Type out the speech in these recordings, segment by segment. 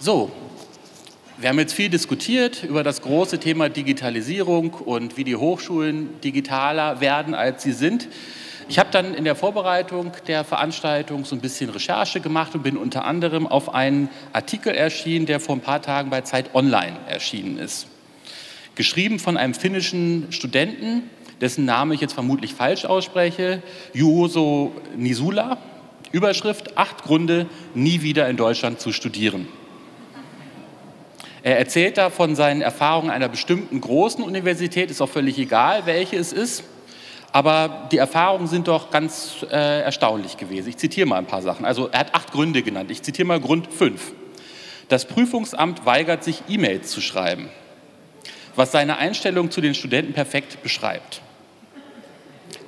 So, wir haben jetzt viel diskutiert über das große Thema Digitalisierung und wie die Hochschulen digitaler werden, als sie sind. Ich habe dann in der Vorbereitung der Veranstaltung so ein bisschen Recherche gemacht und bin unter anderem auf einen Artikel erschienen, der vor ein paar Tagen bei Zeit Online erschienen ist. Geschrieben von einem finnischen Studenten, dessen Name ich jetzt vermutlich falsch ausspreche, Juuso Nisula. Überschrift: Acht Gründe, nie wieder in Deutschland zu studieren. Er erzählt da von seinen Erfahrungen einer bestimmten großen Universität, ist auch völlig egal, welche es ist. Aber die Erfahrungen sind doch ganz äh, erstaunlich gewesen. Ich zitiere mal ein paar Sachen. Also er hat acht Gründe genannt. Ich zitiere mal Grund fünf. Das Prüfungsamt weigert sich, E-Mails zu schreiben, was seine Einstellung zu den Studenten perfekt beschreibt.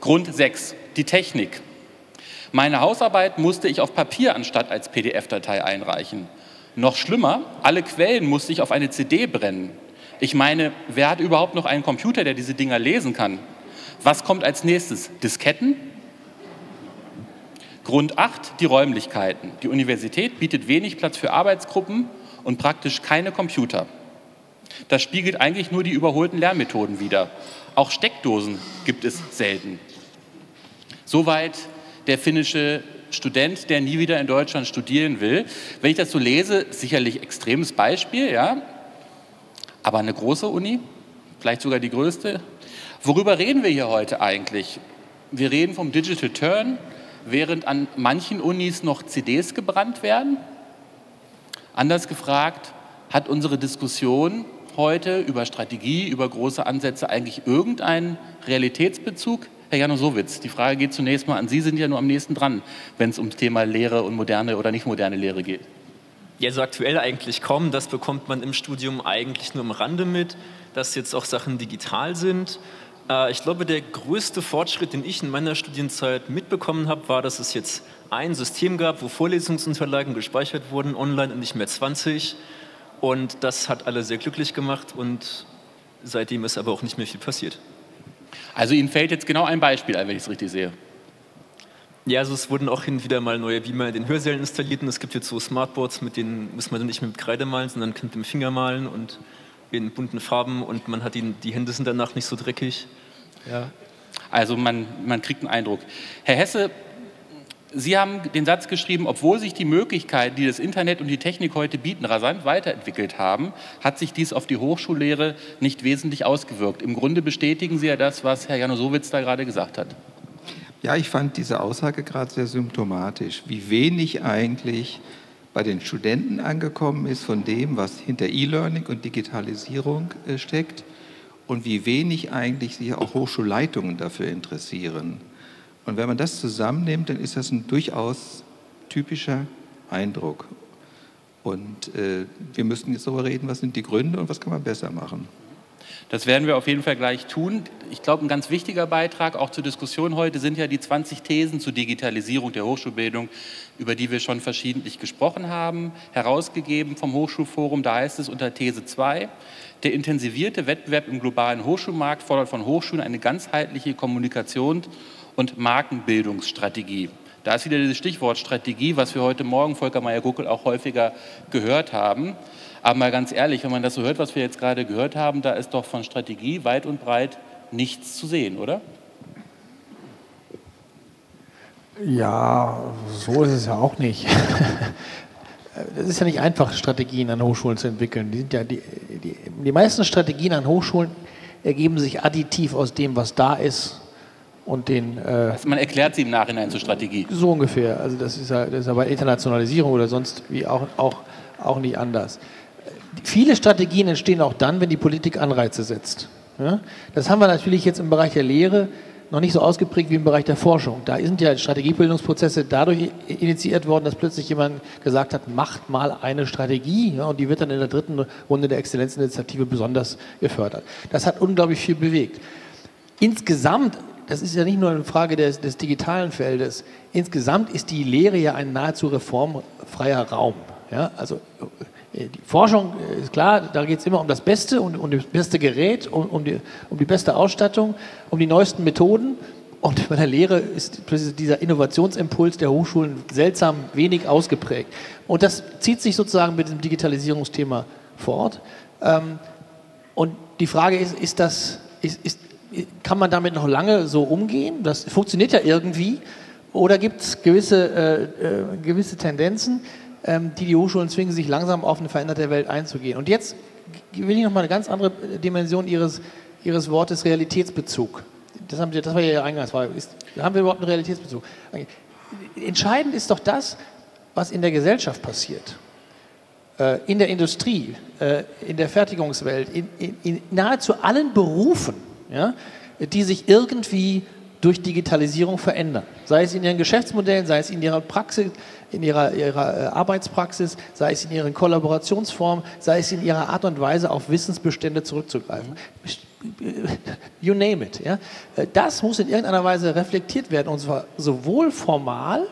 Grund sechs. Die Technik. Meine Hausarbeit musste ich auf Papier anstatt als PDF-Datei einreichen. Noch schlimmer, alle Quellen musste ich auf eine CD brennen. Ich meine, wer hat überhaupt noch einen Computer, der diese Dinger lesen kann? Was kommt als nächstes? Disketten? Grund 8, die Räumlichkeiten. Die Universität bietet wenig Platz für Arbeitsgruppen und praktisch keine Computer. Das spiegelt eigentlich nur die überholten Lernmethoden wider. Auch Steckdosen gibt es selten. Soweit der finnische Student, der nie wieder in Deutschland studieren will. Wenn ich das so lese, sicherlich extremes Beispiel, ja. Aber eine große Uni, vielleicht sogar die größte, Worüber reden wir hier heute eigentlich? Wir reden vom Digital Turn, während an manchen Unis noch CDs gebrannt werden. Anders gefragt, hat unsere Diskussion heute über Strategie, über große Ansätze eigentlich irgendeinen Realitätsbezug? Herr Janosowitz, die Frage geht zunächst mal an Sie, sind ja nur am nächsten dran, wenn es ums Thema Lehre und moderne oder nicht moderne Lehre geht. Ja, so aktuell eigentlich kaum. Das bekommt man im Studium eigentlich nur am Rande mit, dass jetzt auch Sachen digital sind. Äh, ich glaube, der größte Fortschritt, den ich in meiner Studienzeit mitbekommen habe, war, dass es jetzt ein System gab, wo Vorlesungsunterlagen gespeichert wurden, online und nicht mehr 20. Und das hat alle sehr glücklich gemacht und seitdem ist aber auch nicht mehr viel passiert. Also Ihnen fällt jetzt genau ein Beispiel ein, wenn ich es richtig sehe. Ja, also es wurden auch hin und wieder mal neue Beamer in den Hörsälen installiert und es gibt jetzt so Smartboards, mit denen muss man dann nicht mit Kreide malen, sondern kann mit dem Finger malen und in bunten Farben und man hat die, die Hände sind danach nicht so dreckig. Ja. Also man, man kriegt einen Eindruck. Herr Hesse, Sie haben den Satz geschrieben, obwohl sich die Möglichkeiten, die das Internet und die Technik heute bieten, rasant weiterentwickelt haben, hat sich dies auf die Hochschullehre nicht wesentlich ausgewirkt. Im Grunde bestätigen Sie ja das, was Herr Janosowitz da gerade gesagt hat. Ja, ich fand diese Aussage gerade sehr symptomatisch, wie wenig eigentlich bei den Studenten angekommen ist von dem, was hinter E-Learning und Digitalisierung äh, steckt und wie wenig eigentlich sich auch Hochschulleitungen dafür interessieren. Und wenn man das zusammennimmt, dann ist das ein durchaus typischer Eindruck. Und äh, wir müssten jetzt darüber reden, was sind die Gründe und was kann man besser machen. Das werden wir auf jeden Fall gleich tun. Ich glaube, ein ganz wichtiger Beitrag auch zur Diskussion heute sind ja die 20 Thesen zur Digitalisierung der Hochschulbildung, über die wir schon verschiedentlich gesprochen haben, herausgegeben vom Hochschulforum. Da heißt es unter These 2, der intensivierte Wettbewerb im globalen Hochschulmarkt fordert von Hochschulen eine ganzheitliche Kommunikations- und Markenbildungsstrategie. Da ist wieder dieses Stichwort Strategie, was wir heute Morgen Volker Meyer-Guckel auch häufiger gehört haben. Aber mal ganz ehrlich, wenn man das so hört, was wir jetzt gerade gehört haben, da ist doch von Strategie weit und breit nichts zu sehen, oder? Ja, so ist es ja auch nicht. es ist ja nicht einfach, Strategien an Hochschulen zu entwickeln. Die, ja die, die, die meisten Strategien an Hochschulen ergeben sich additiv aus dem, was da ist und den. Äh, also man erklärt sie im Nachhinein zur Strategie. So ungefähr. Also das ist ja, das ist ja bei Internationalisierung oder sonst wie auch, auch, auch nicht anders. Viele Strategien entstehen auch dann, wenn die Politik Anreize setzt. Ja? Das haben wir natürlich jetzt im Bereich der Lehre noch nicht so ausgeprägt wie im Bereich der Forschung. Da sind ja Strategiebildungsprozesse dadurch initiiert worden, dass plötzlich jemand gesagt hat, macht mal eine Strategie ja, und die wird dann in der dritten Runde der Exzellenzinitiative besonders gefördert. Das hat unglaublich viel bewegt. Insgesamt, das ist ja nicht nur eine Frage des, des digitalen Feldes, insgesamt ist die Lehre ja ein nahezu reformfreier Raum. Ja, also äh, die Forschung äh, ist klar, da geht es immer um das Beste, um, um das beste Gerät, um, um, die, um die beste Ausstattung, um die neuesten Methoden. Und bei der Lehre ist dieser Innovationsimpuls der Hochschulen seltsam wenig ausgeprägt. Und das zieht sich sozusagen mit dem Digitalisierungsthema fort. Ähm, und die Frage ist, ist das, ist, ist, kann man damit noch lange so umgehen? Das funktioniert ja irgendwie. Oder gibt es gewisse, äh, äh, gewisse Tendenzen, ähm, die die Hochschulen zwingen, sich langsam auf eine veränderte Welt einzugehen? Und jetzt will ich noch mal eine ganz andere Dimension Ihres, Ihres Wortes Realitätsbezug das, haben Sie, das war ja Ihre Eingangsfrage. Ist, haben wir überhaupt einen Realitätsbezug? Entscheidend ist doch das, was in der Gesellschaft passiert. Äh, in der Industrie, äh, in der Fertigungswelt, in, in, in nahezu allen Berufen, ja, die sich irgendwie durch Digitalisierung verändern. Sei es in ihren Geschäftsmodellen, sei es in ihrer Praxis, in ihrer, ihrer äh, Arbeitspraxis, sei es in ihren Kollaborationsformen, sei es in ihrer Art und Weise, auf Wissensbestände zurückzugreifen. You name it. Ja? Äh, das muss in irgendeiner Weise reflektiert werden, und zwar sowohl formal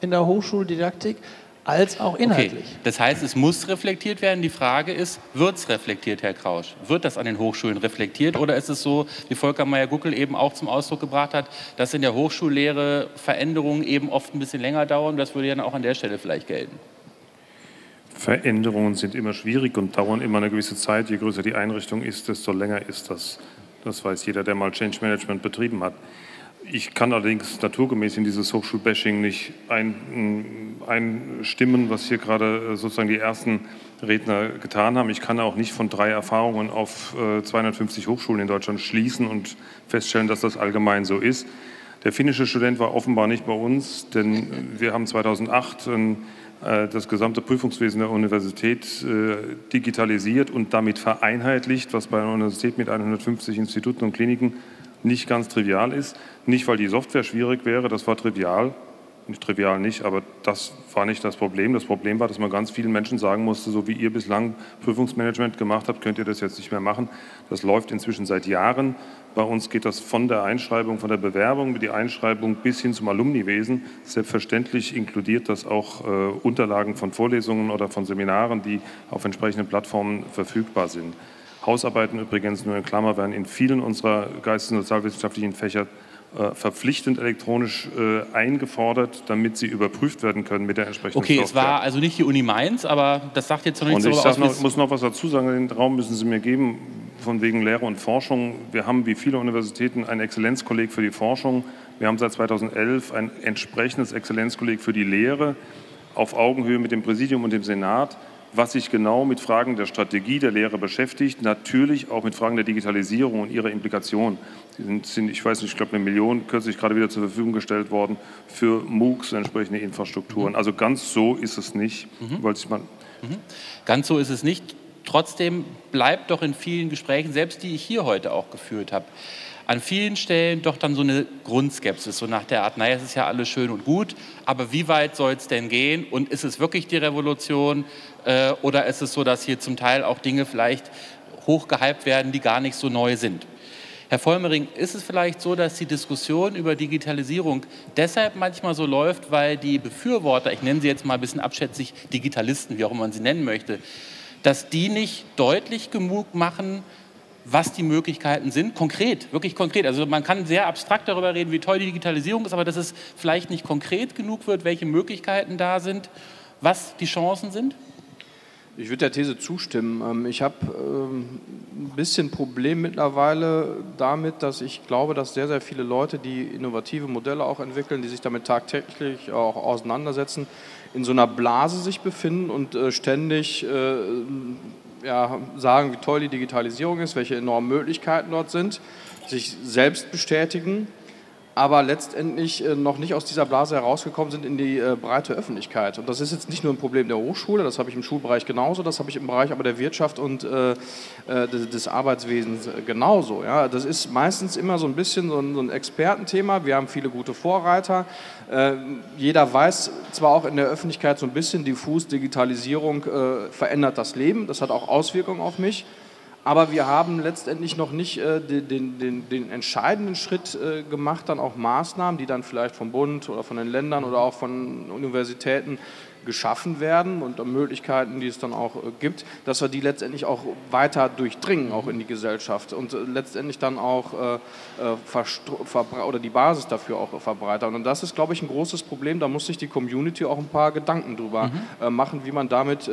in der Hochschuldidaktik als auch inhaltlich. Okay. Das heißt, es muss reflektiert werden. Die Frage ist, wird es reflektiert, Herr Krausch? Wird das an den Hochschulen reflektiert oder ist es so, wie Volker Meyer-Guckel eben auch zum Ausdruck gebracht hat, dass in der Hochschullehre Veränderungen eben oft ein bisschen länger dauern? Das würde ja dann auch an der Stelle vielleicht gelten. Veränderungen sind immer schwierig und dauern immer eine gewisse Zeit. Je größer die Einrichtung ist, desto länger ist das. Das weiß jeder, der mal Change Management betrieben hat. Ich kann allerdings naturgemäß in dieses Hochschulbashing nicht ein, einstimmen, was hier gerade äh, sozusagen die ersten Redner getan haben. Ich kann auch nicht von drei Erfahrungen auf 250 äh, Hochschulen in Deutschland schließen und feststellen, dass das allgemein so ist. Der finnische Student war offenbar nicht bei uns, denn wir haben 2008 äh, das gesamte Prüfungswesen der Universität digitalisiert und damit vereinheitlicht, was bei einer Universität mit 150 Instituten und Kliniken nicht ganz trivial ist. Nicht, weil die Software schwierig wäre, das war trivial, nicht trivial nicht, aber das war nicht das Problem. Das Problem war, dass man ganz vielen Menschen sagen musste, so wie ihr bislang Prüfungsmanagement gemacht habt, könnt ihr das jetzt nicht mehr machen. Das läuft inzwischen seit Jahren. Bei uns geht das von der Einschreibung, von der Bewerbung mit die Einschreibung bis hin zum Alumniwesen. Selbstverständlich inkludiert das auch äh, Unterlagen von Vorlesungen oder von Seminaren, die auf entsprechenden Plattformen verfügbar sind. Hausarbeiten übrigens nur in Klammer werden in vielen unserer geistes- und sozialwissenschaftlichen Fächer äh, verpflichtend elektronisch äh, eingefordert, damit sie überprüft werden können mit der entsprechenden okay, Software. Okay, es war also nicht die Uni Mainz, aber das sagt jetzt noch nichts darüber aus. Ich muss noch was dazu sagen, den Raum müssen Sie mir geben, von wegen Lehre und Forschung. Wir haben wie viele Universitäten ein Exzellenzkolleg für die Forschung. Wir haben seit 2011 ein entsprechendes Exzellenzkolleg für die Lehre auf Augenhöhe mit dem Präsidium und dem Senat was sich genau mit Fragen der Strategie der Lehre beschäftigt, natürlich auch mit Fragen der Digitalisierung und ihrer Implikation. Die sind, sind ich weiß nicht, ich glaube, eine Million kürzlich gerade wieder zur Verfügung gestellt worden für MOOCs und entsprechende Infrastrukturen. Mhm. Also ganz so ist es nicht. Mhm. Wollte ich mal mhm. Ganz so ist es nicht. Trotzdem bleibt doch in vielen Gesprächen, selbst die ich hier heute auch geführt habe, an vielen Stellen doch dann so eine Grundskepsis, so nach der Art, naja, es ist ja alles schön und gut, aber wie weit soll es denn gehen und ist es wirklich die Revolution äh, oder ist es so, dass hier zum Teil auch Dinge vielleicht hochgehypt werden, die gar nicht so neu sind? Herr Vollmering, ist es vielleicht so, dass die Diskussion über Digitalisierung deshalb manchmal so läuft, weil die Befürworter, ich nenne sie jetzt mal ein bisschen abschätzig Digitalisten, wie auch immer man sie nennen möchte, dass die nicht deutlich genug machen, was die Möglichkeiten sind, konkret, wirklich konkret. Also man kann sehr abstrakt darüber reden, wie toll die Digitalisierung ist, aber dass es vielleicht nicht konkret genug wird, welche Möglichkeiten da sind, was die Chancen sind? Ich würde der These zustimmen. Ähm, ich habe ähm, ein bisschen Problem mittlerweile damit, dass ich glaube, dass sehr, sehr viele Leute, die innovative Modelle auch entwickeln, die sich damit tagtäglich auch auseinandersetzen, in so einer Blase sich befinden und äh, ständig äh, ja, sagen, wie toll die Digitalisierung ist, welche enormen Möglichkeiten dort sind, sich selbst bestätigen aber letztendlich äh, noch nicht aus dieser Blase herausgekommen sind in die äh, breite Öffentlichkeit. Und das ist jetzt nicht nur ein Problem der Hochschule, das habe ich im Schulbereich genauso, das habe ich im Bereich aber der Wirtschaft und äh, des Arbeitswesens genauso. Ja, das ist meistens immer so ein bisschen so ein, so ein Expertenthema. Wir haben viele gute Vorreiter. jeder weiß zwar auch in der Öffentlichkeit so ein bisschen diffus, Digitalisierung verändert das Leben, das hat auch Auswirkungen auf mich. Aber wir haben letztendlich noch nicht äh, den, den, den, entscheidenden Schritt äh, gemacht, dann auch Maßnahmen, die dann vielleicht vom Bund oder von den Ländern oder auch von Universitäten geschaffen werden und Möglichkeiten, die es dann auch äh, gibt, dass wir die letztendlich auch weiter durchdringen, auch in die Gesellschaft und äh, letztendlich dann auch äh, oder die Basis dafür auch verbreitern. Und das ist, glaube ich, ein großes Problem. Da muss sich die Community auch ein paar Gedanken drüber mhm. machen, wie man damit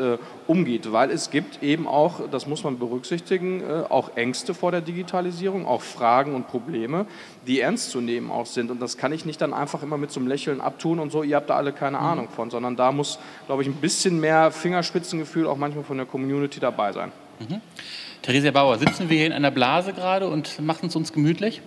umgeht, weil es gibt eben auch, das muss man berücksichtigen, auch Ängste vor der Digitalisierung, auch Fragen und Probleme, die ernst zu nehmen auch sind. Und das kann ich nicht dann einfach immer mit so einem Lächeln abtun und so, ihr habt da alle keine mhm. Ahnung von, sondern da muss, glaube ich, ein bisschen mehr Fingerspitzengefühl auch manchmal von der Community dabei sein. Mhm. Theresia Bauer, sitzen wir hier in einer Blase gerade und machen es uns gemütlich?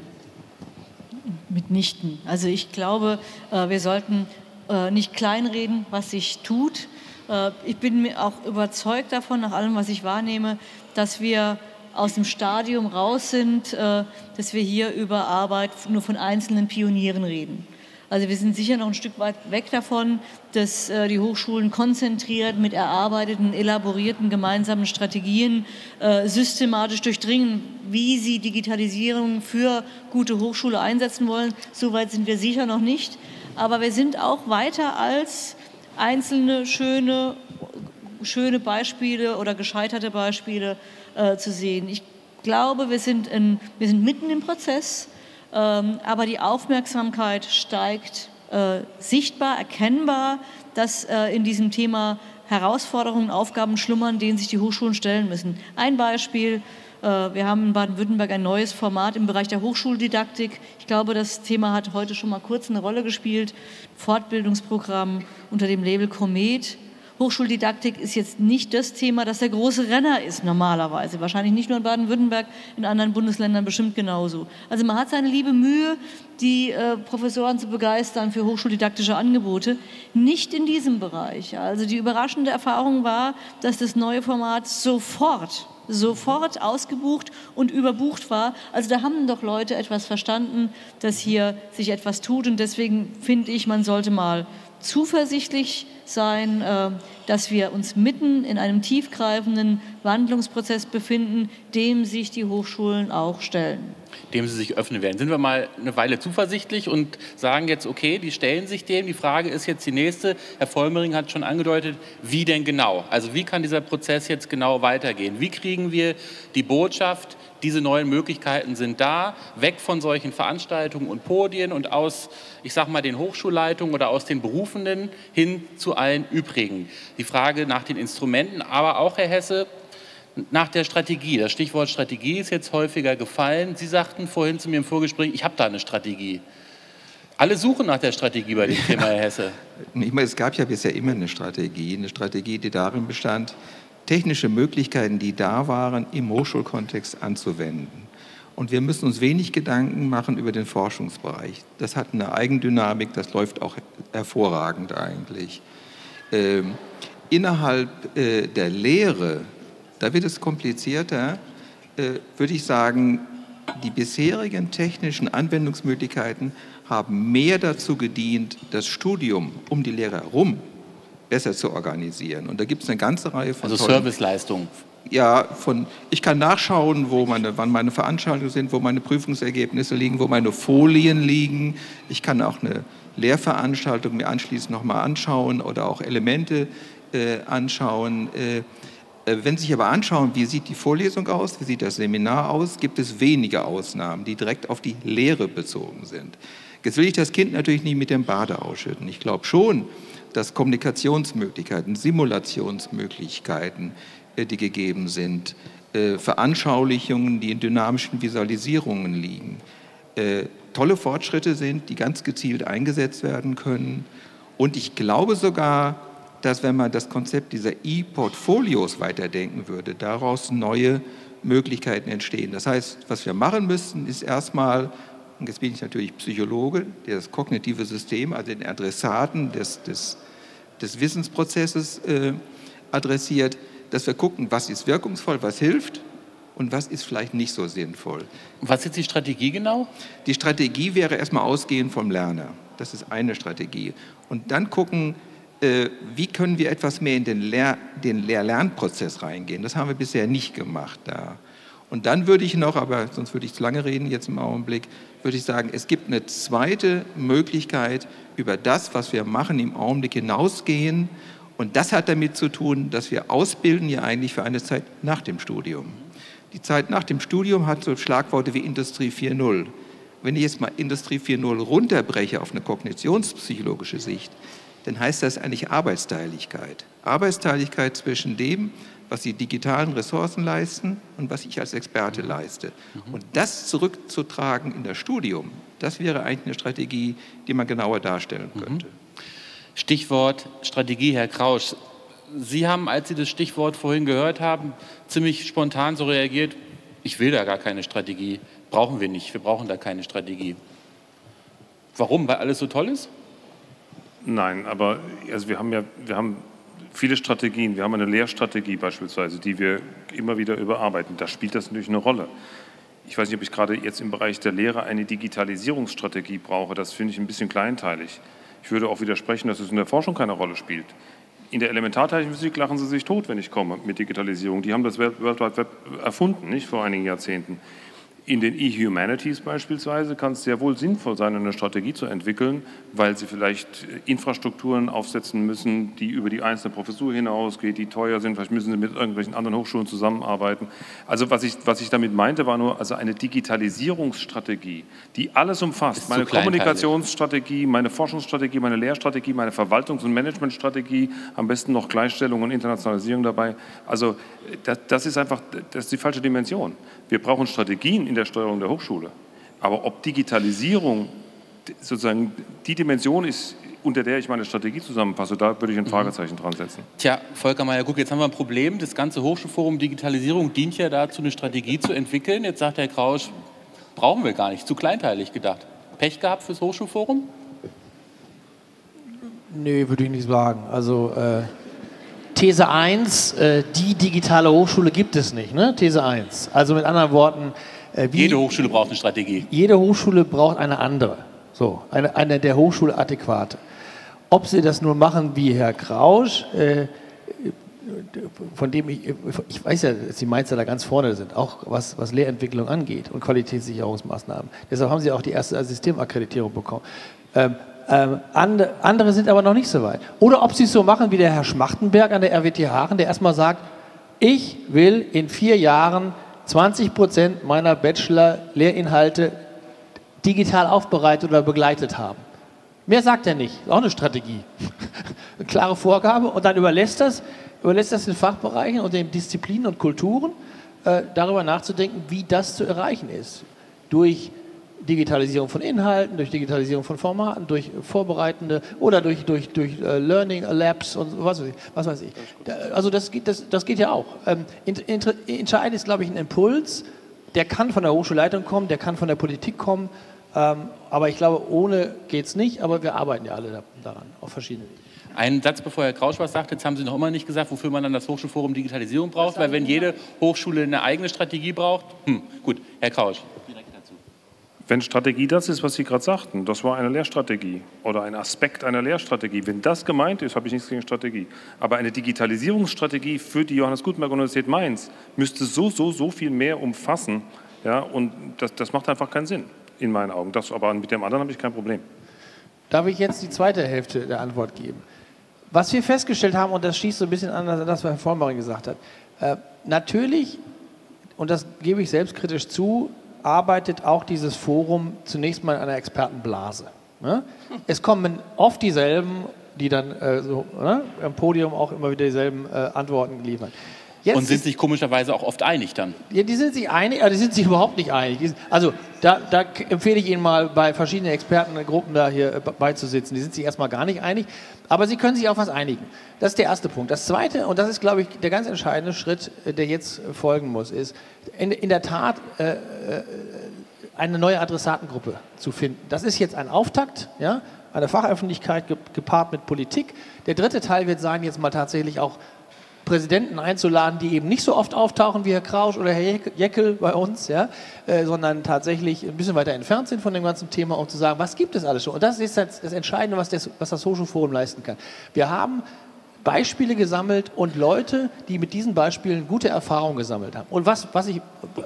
Mitnichten. Also ich glaube, äh, wir sollten äh, nicht kleinreden, was sich tut. Äh, ich bin auch überzeugt davon, nach allem, was ich wahrnehme, dass wir aus dem Stadium raus sind, dass wir hier über Arbeit nur von einzelnen Pionieren reden. Also wir sind sicher noch ein Stück weit weg davon, dass äh, die Hochschulen konzentriert mit erarbeiteten, elaborierten gemeinsamen Strategien äh, systematisch durchdringen, wie sie Digitalisierung für gute Hochschule einsetzen wollen. Soweit sind wir sicher noch nicht. Aber wir sind auch weiter als einzelne schöne, schöne Beispiele oder gescheiterte Beispiele äh, zu sehen. Ich glaube, wir sind, in, wir sind mitten im Prozess aber die Aufmerksamkeit steigt äh, sichtbar, erkennbar, dass äh, in diesem Thema Herausforderungen, Aufgaben schlummern, denen sich die Hochschulen stellen müssen. Ein Beispiel, äh, wir haben in Baden-Württemberg ein neues Format im Bereich der Hochschuldidaktik. Ich glaube, das Thema hat heute schon mal kurz eine Rolle gespielt. Fortbildungsprogramm unter dem Label Komet. Hochschuldidaktik ist jetzt nicht das Thema, das der große Renner ist normalerweise. Wahrscheinlich nicht nur in Baden-Württemberg, in anderen Bundesländern bestimmt genauso. Also man hat seine liebe Mühe, die äh, Professoren zu begeistern für hochschuldidaktische Angebote. Nicht in diesem Bereich. Also die überraschende Erfahrung war, dass das neue Format sofort sofort ausgebucht und überbucht war. Also da haben doch Leute etwas verstanden, dass hier sich etwas tut und deswegen finde ich, man sollte mal zuversichtlich sein, äh, dass wir uns mitten in einem tiefgreifenden Wandlungsprozess befinden, dem sich die Hochschulen auch stellen. Dem sie sich öffnen werden. Sind wir mal eine Weile zuversichtlich und sagen jetzt, okay, die stellen sich dem. Die Frage ist jetzt die nächste. Herr Vollmering hat schon angedeutet, wie denn genau? Also wie kann dieser Prozess jetzt genau weitergehen? Wie kriegen wir die Botschaft, diese neuen Möglichkeiten sind da, weg von solchen Veranstaltungen und Podien und aus, ich sage mal, den Hochschulleitungen oder aus den Berufenden hin zu allen übrigen. Die Frage nach den Instrumenten, aber auch, Herr Hesse, nach der Strategie. Das Stichwort Strategie ist jetzt häufiger gefallen. Sie sagten vorhin zu mir im Vorgespräch, ich habe da eine Strategie. Alle suchen nach der Strategie bei dem Thema, Herr Hesse. Ich meine, es gab ja bisher immer eine Strategie. Eine Strategie, die darin bestand, technische Möglichkeiten, die da waren, im Hochschulkontext anzuwenden. Und wir müssen uns wenig Gedanken machen über den Forschungsbereich. Das hat eine Eigendynamik, das läuft auch hervorragend eigentlich. Ähm, innerhalb äh, der Lehre, da wird es komplizierter, äh, würde ich sagen, die bisherigen technischen Anwendungsmöglichkeiten haben mehr dazu gedient, das Studium um die Lehre herum besser zu organisieren. Und da gibt es eine ganze Reihe von. Also Serviceleistungen. Ja, von, ich kann nachschauen, wo meine, wann meine Veranstaltungen sind, wo meine Prüfungsergebnisse liegen, wo meine Folien liegen. Ich kann auch eine Lehrveranstaltung mir anschließend nochmal anschauen oder auch Elemente äh, anschauen. Äh, äh, wenn Sie sich aber anschauen, wie sieht die Vorlesung aus, wie sieht das Seminar aus, gibt es wenige Ausnahmen, die direkt auf die Lehre bezogen sind. Jetzt will ich das Kind natürlich nicht mit dem Bade ausschütten. Ich glaube schon, dass Kommunikationsmöglichkeiten, Simulationsmöglichkeiten, äh, die gegeben sind, äh, Veranschaulichungen, die in dynamischen Visualisierungen liegen, äh, tolle Fortschritte sind, die ganz gezielt eingesetzt werden können. Und ich glaube sogar, dass wenn man das Konzept dieser E-Portfolios weiterdenken würde, daraus neue Möglichkeiten entstehen. Das heißt, was wir machen müssen, ist erstmal und jetzt bin ich natürlich Psychologe, der das kognitive System, also den Adressaten des, des, des Wissensprozesses äh, adressiert, dass wir gucken, was ist wirkungsvoll, was hilft und was ist vielleicht nicht so sinnvoll. Was ist die Strategie genau? Die Strategie wäre erstmal ausgehend vom Lerner. Das ist eine Strategie. Und dann gucken, äh, wie können wir etwas mehr in den, Lehr-, den Lehr-Lernprozess reingehen. Das haben wir bisher nicht gemacht da. Und dann würde ich noch, aber sonst würde ich zu lange reden jetzt im Augenblick, würde ich sagen, es gibt eine zweite Möglichkeit, über das, was wir machen, im Augenblick hinausgehen Und das hat damit zu tun, dass wir ausbilden ja eigentlich für eine Zeit nach dem Studium. Die Zeit nach dem Studium hat so Schlagworte wie Industrie 4.0. Wenn ich jetzt mal Industrie 4.0 runterbreche auf eine kognitionspsychologische Sicht, dann heißt das eigentlich Arbeitsteiligkeit. Arbeitsteiligkeit zwischen dem, was die digitalen Ressourcen leisten und was ich als Experte leiste. Und das zurückzutragen in das Studium, das wäre eigentlich eine Strategie, die man genauer darstellen könnte. Stichwort Strategie, Herr Krausch. Sie haben, als Sie das Stichwort vorhin gehört haben, ziemlich spontan so reagiert, ich will da gar keine Strategie, brauchen wir nicht, wir brauchen da keine Strategie. Warum? Weil alles so toll ist? Nein, aber also wir haben ja wir haben viele Strategien. Wir haben eine Lehrstrategie beispielsweise, die wir immer wieder überarbeiten. Da spielt das natürlich eine Rolle. Ich weiß nicht, ob ich gerade jetzt im Bereich der Lehre eine Digitalisierungsstrategie brauche. Das finde ich ein bisschen kleinteilig. Ich würde auch widersprechen, dass es in der Forschung keine Rolle spielt. In der Elementartechnik lachen Sie sich tot, wenn ich komme mit Digitalisierung. Die haben das World Wide Web erfunden, nicht vor einigen Jahrzehnten. In den E-Humanities beispielsweise kann es sehr wohl sinnvoll sein, eine Strategie zu entwickeln, weil sie vielleicht Infrastrukturen aufsetzen müssen, die über die einzelne Professur hinausgeht, die teuer sind. Vielleicht müssen sie mit irgendwelchen anderen Hochschulen zusammenarbeiten. Also was ich, was ich damit meinte, war nur also eine Digitalisierungsstrategie, die alles umfasst. Meine Kommunikationsstrategie, meine Forschungsstrategie, meine Lehrstrategie, meine Verwaltungs- und Managementstrategie, am besten noch Gleichstellung und Internationalisierung dabei. Also das, das ist einfach das ist die falsche Dimension. Wir brauchen Strategien in der Steuerung der Hochschule. Aber ob Digitalisierung sozusagen die Dimension ist, unter der ich meine Strategie zusammenfasse, da würde ich ein mhm. Fragezeichen dran setzen. Tja, Volker Meyer, guck, jetzt haben wir ein Problem. Das ganze Hochschulforum Digitalisierung dient ja dazu, eine Strategie zu entwickeln. Jetzt sagt Herr Krausch, brauchen wir gar nicht, zu kleinteilig gedacht. Pech gehabt fürs Hochschulforum? Nee, würde ich nicht sagen. Also äh, These 1, äh, die digitale Hochschule gibt es nicht. Ne? These 1. Also mit anderen Worten, äh, jede Hochschule braucht eine Strategie. Jede Hochschule braucht eine andere. So, eine, eine der Hochschule adäquate. Ob sie das nur machen wie Herr Krausch, äh, von dem ich, ich weiß ja, dass die Mainzer da ganz vorne sind, auch was, was Lehrentwicklung angeht und Qualitätssicherungsmaßnahmen. Deshalb haben sie auch die erste Systemakkreditierung bekommen. Ähm, ähm, and, andere sind aber noch nicht so weit. Oder ob sie es so machen wie der Herr Schmachtenberg an der RWTH Haaren, der erstmal sagt, ich will in vier Jahren 20 Prozent meiner Bachelor-Lehrinhalte digital aufbereitet oder begleitet haben. Mehr sagt er nicht. Auch eine Strategie. eine klare Vorgabe und dann überlässt das, überlässt das den Fachbereichen und den Disziplinen und Kulturen, äh, darüber nachzudenken, wie das zu erreichen ist. Durch Digitalisierung von Inhalten, durch Digitalisierung von Formaten, durch vorbereitende oder durch, durch, durch uh, Learning Labs und was weiß ich. Was weiß ich. Also das geht, das, das geht ja auch. Ähm, entscheidend ist, glaube ich, ein Impuls, der kann von der Hochschulleitung kommen, der kann von der Politik kommen, ähm, aber ich glaube, ohne geht es nicht, aber wir arbeiten ja alle daran, auf verschiedene Wege. Einen Satz, bevor Herr Krausch was sagt, jetzt haben Sie noch immer nicht gesagt, wofür man dann das Hochschulforum Digitalisierung braucht, weil wenn jede Hochschule eine eigene Strategie braucht, hm, gut, Herr Krausch. Wenn Strategie das ist, was Sie gerade sagten, das war eine Lehrstrategie oder ein Aspekt einer Lehrstrategie. Wenn das gemeint ist, habe ich nichts gegen Strategie. Aber eine Digitalisierungsstrategie für die Johannes Gutenberg Universität Mainz müsste so, so, so viel mehr umfassen. Ja, und das, das macht einfach keinen Sinn, in meinen Augen. Das, aber mit dem anderen habe ich kein Problem. Darf ich jetzt die zweite Hälfte der Antwort geben? Was wir festgestellt haben, und das schießt so ein bisschen an das, was Herr Vollmarin gesagt hat, äh, natürlich, und das gebe ich selbstkritisch zu, arbeitet auch dieses Forum zunächst mal in einer Expertenblase. Ne? Es kommen oft dieselben, die dann äh, so, ne, am Podium auch immer wieder dieselben äh, Antworten liefern. Jetzt und sind sich komischerweise auch oft einig dann. Ja, die sind sich einig, aber die sind sich überhaupt nicht einig. Also da, da empfehle ich Ihnen mal bei verschiedenen Expertengruppen da hier äh, beizusitzen. Die sind sich erstmal gar nicht einig, aber sie können sich auf was einigen. Das ist der erste Punkt. Das zweite, und das ist, glaube ich, der ganz entscheidende Schritt, äh, der jetzt folgen muss, ist in, in der Tat äh, äh, eine neue Adressatengruppe zu finden. Das ist jetzt ein Auftakt, ja, eine Fachöffentlichkeit gepaart mit Politik. Der dritte Teil wird sein, jetzt mal tatsächlich auch Präsidenten einzuladen, die eben nicht so oft auftauchen wie Herr Krausch oder Herr Jeckel bei uns, ja, äh, sondern tatsächlich ein bisschen weiter entfernt sind von dem ganzen Thema, um zu sagen, was gibt es alles schon? Und das ist das, das Entscheidende, was das, was das Hochschulforum leisten kann. Wir haben Beispiele gesammelt und Leute, die mit diesen Beispielen gute Erfahrungen gesammelt haben. Und was, was, ich,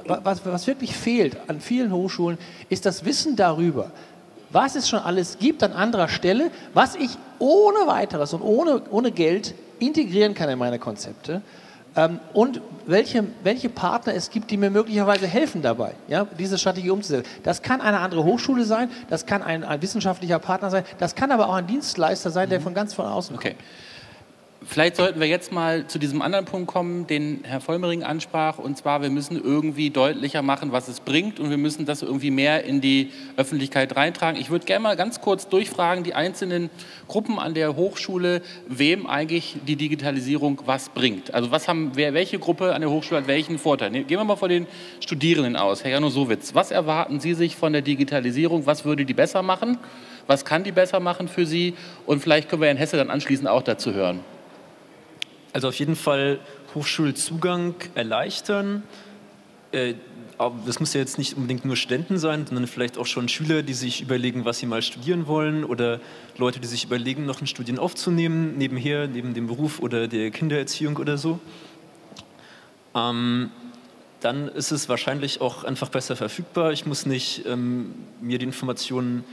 was, was wirklich fehlt an vielen Hochschulen, ist das Wissen darüber, was es schon alles gibt an anderer Stelle, was ich ohne weiteres und ohne, ohne Geld integrieren kann in meine Konzepte ähm, und welche, welche Partner es gibt, die mir möglicherweise helfen dabei, ja, diese Strategie umzusetzen. Das kann eine andere Hochschule sein, das kann ein, ein wissenschaftlicher Partner sein, das kann aber auch ein Dienstleister sein, der mhm. von ganz von außen kommt. Vielleicht sollten wir jetzt mal zu diesem anderen Punkt kommen, den Herr Vollmering ansprach. Und zwar, wir müssen irgendwie deutlicher machen, was es bringt. Und wir müssen das irgendwie mehr in die Öffentlichkeit reintragen. Ich würde gerne mal ganz kurz durchfragen, die einzelnen Gruppen an der Hochschule, wem eigentlich die Digitalisierung was bringt. Also was haben, wer, welche Gruppe an der Hochschule hat welchen Vorteil? Gehen wir mal von den Studierenden aus. Herr Janosowitz, was erwarten Sie sich von der Digitalisierung? Was würde die besser machen? Was kann die besser machen für Sie? Und vielleicht können wir Herrn Hesse dann anschließend auch dazu hören. Also auf jeden Fall Hochschulzugang erleichtern. Äh, das muss ja jetzt nicht unbedingt nur Studenten sein, sondern vielleicht auch schon Schüler, die sich überlegen, was sie mal studieren wollen oder Leute, die sich überlegen, noch ein Studien aufzunehmen, nebenher, neben dem Beruf oder der Kindererziehung oder so. Ähm, dann ist es wahrscheinlich auch einfach besser verfügbar. Ich muss nicht ähm, mir die Informationen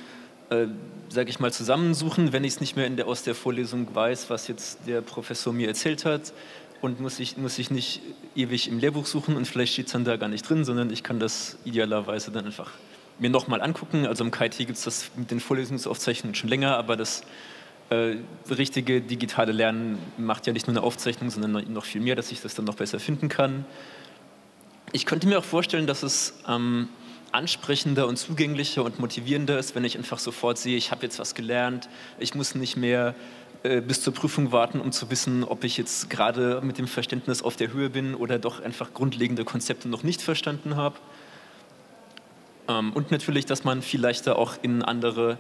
äh, sage ich mal, zusammensuchen, wenn ich es nicht mehr der, aus der Vorlesung weiß, was jetzt der Professor mir erzählt hat. Und muss ich, muss ich nicht ewig im Lehrbuch suchen und vielleicht steht es dann da gar nicht drin, sondern ich kann das idealerweise dann einfach mir nochmal angucken. Also im KIT gibt es das mit den Vorlesungsaufzeichnungen schon länger, aber das äh, richtige digitale Lernen macht ja nicht nur eine Aufzeichnung, sondern noch viel mehr, dass ich das dann noch besser finden kann. Ich könnte mir auch vorstellen, dass es ähm, ansprechender und zugänglicher und motivierender ist, wenn ich einfach sofort sehe, ich habe jetzt was gelernt, ich muss nicht mehr äh, bis zur Prüfung warten, um zu wissen, ob ich jetzt gerade mit dem Verständnis auf der Höhe bin oder doch einfach grundlegende Konzepte noch nicht verstanden habe. Ähm, und natürlich, dass man viel leichter auch in andere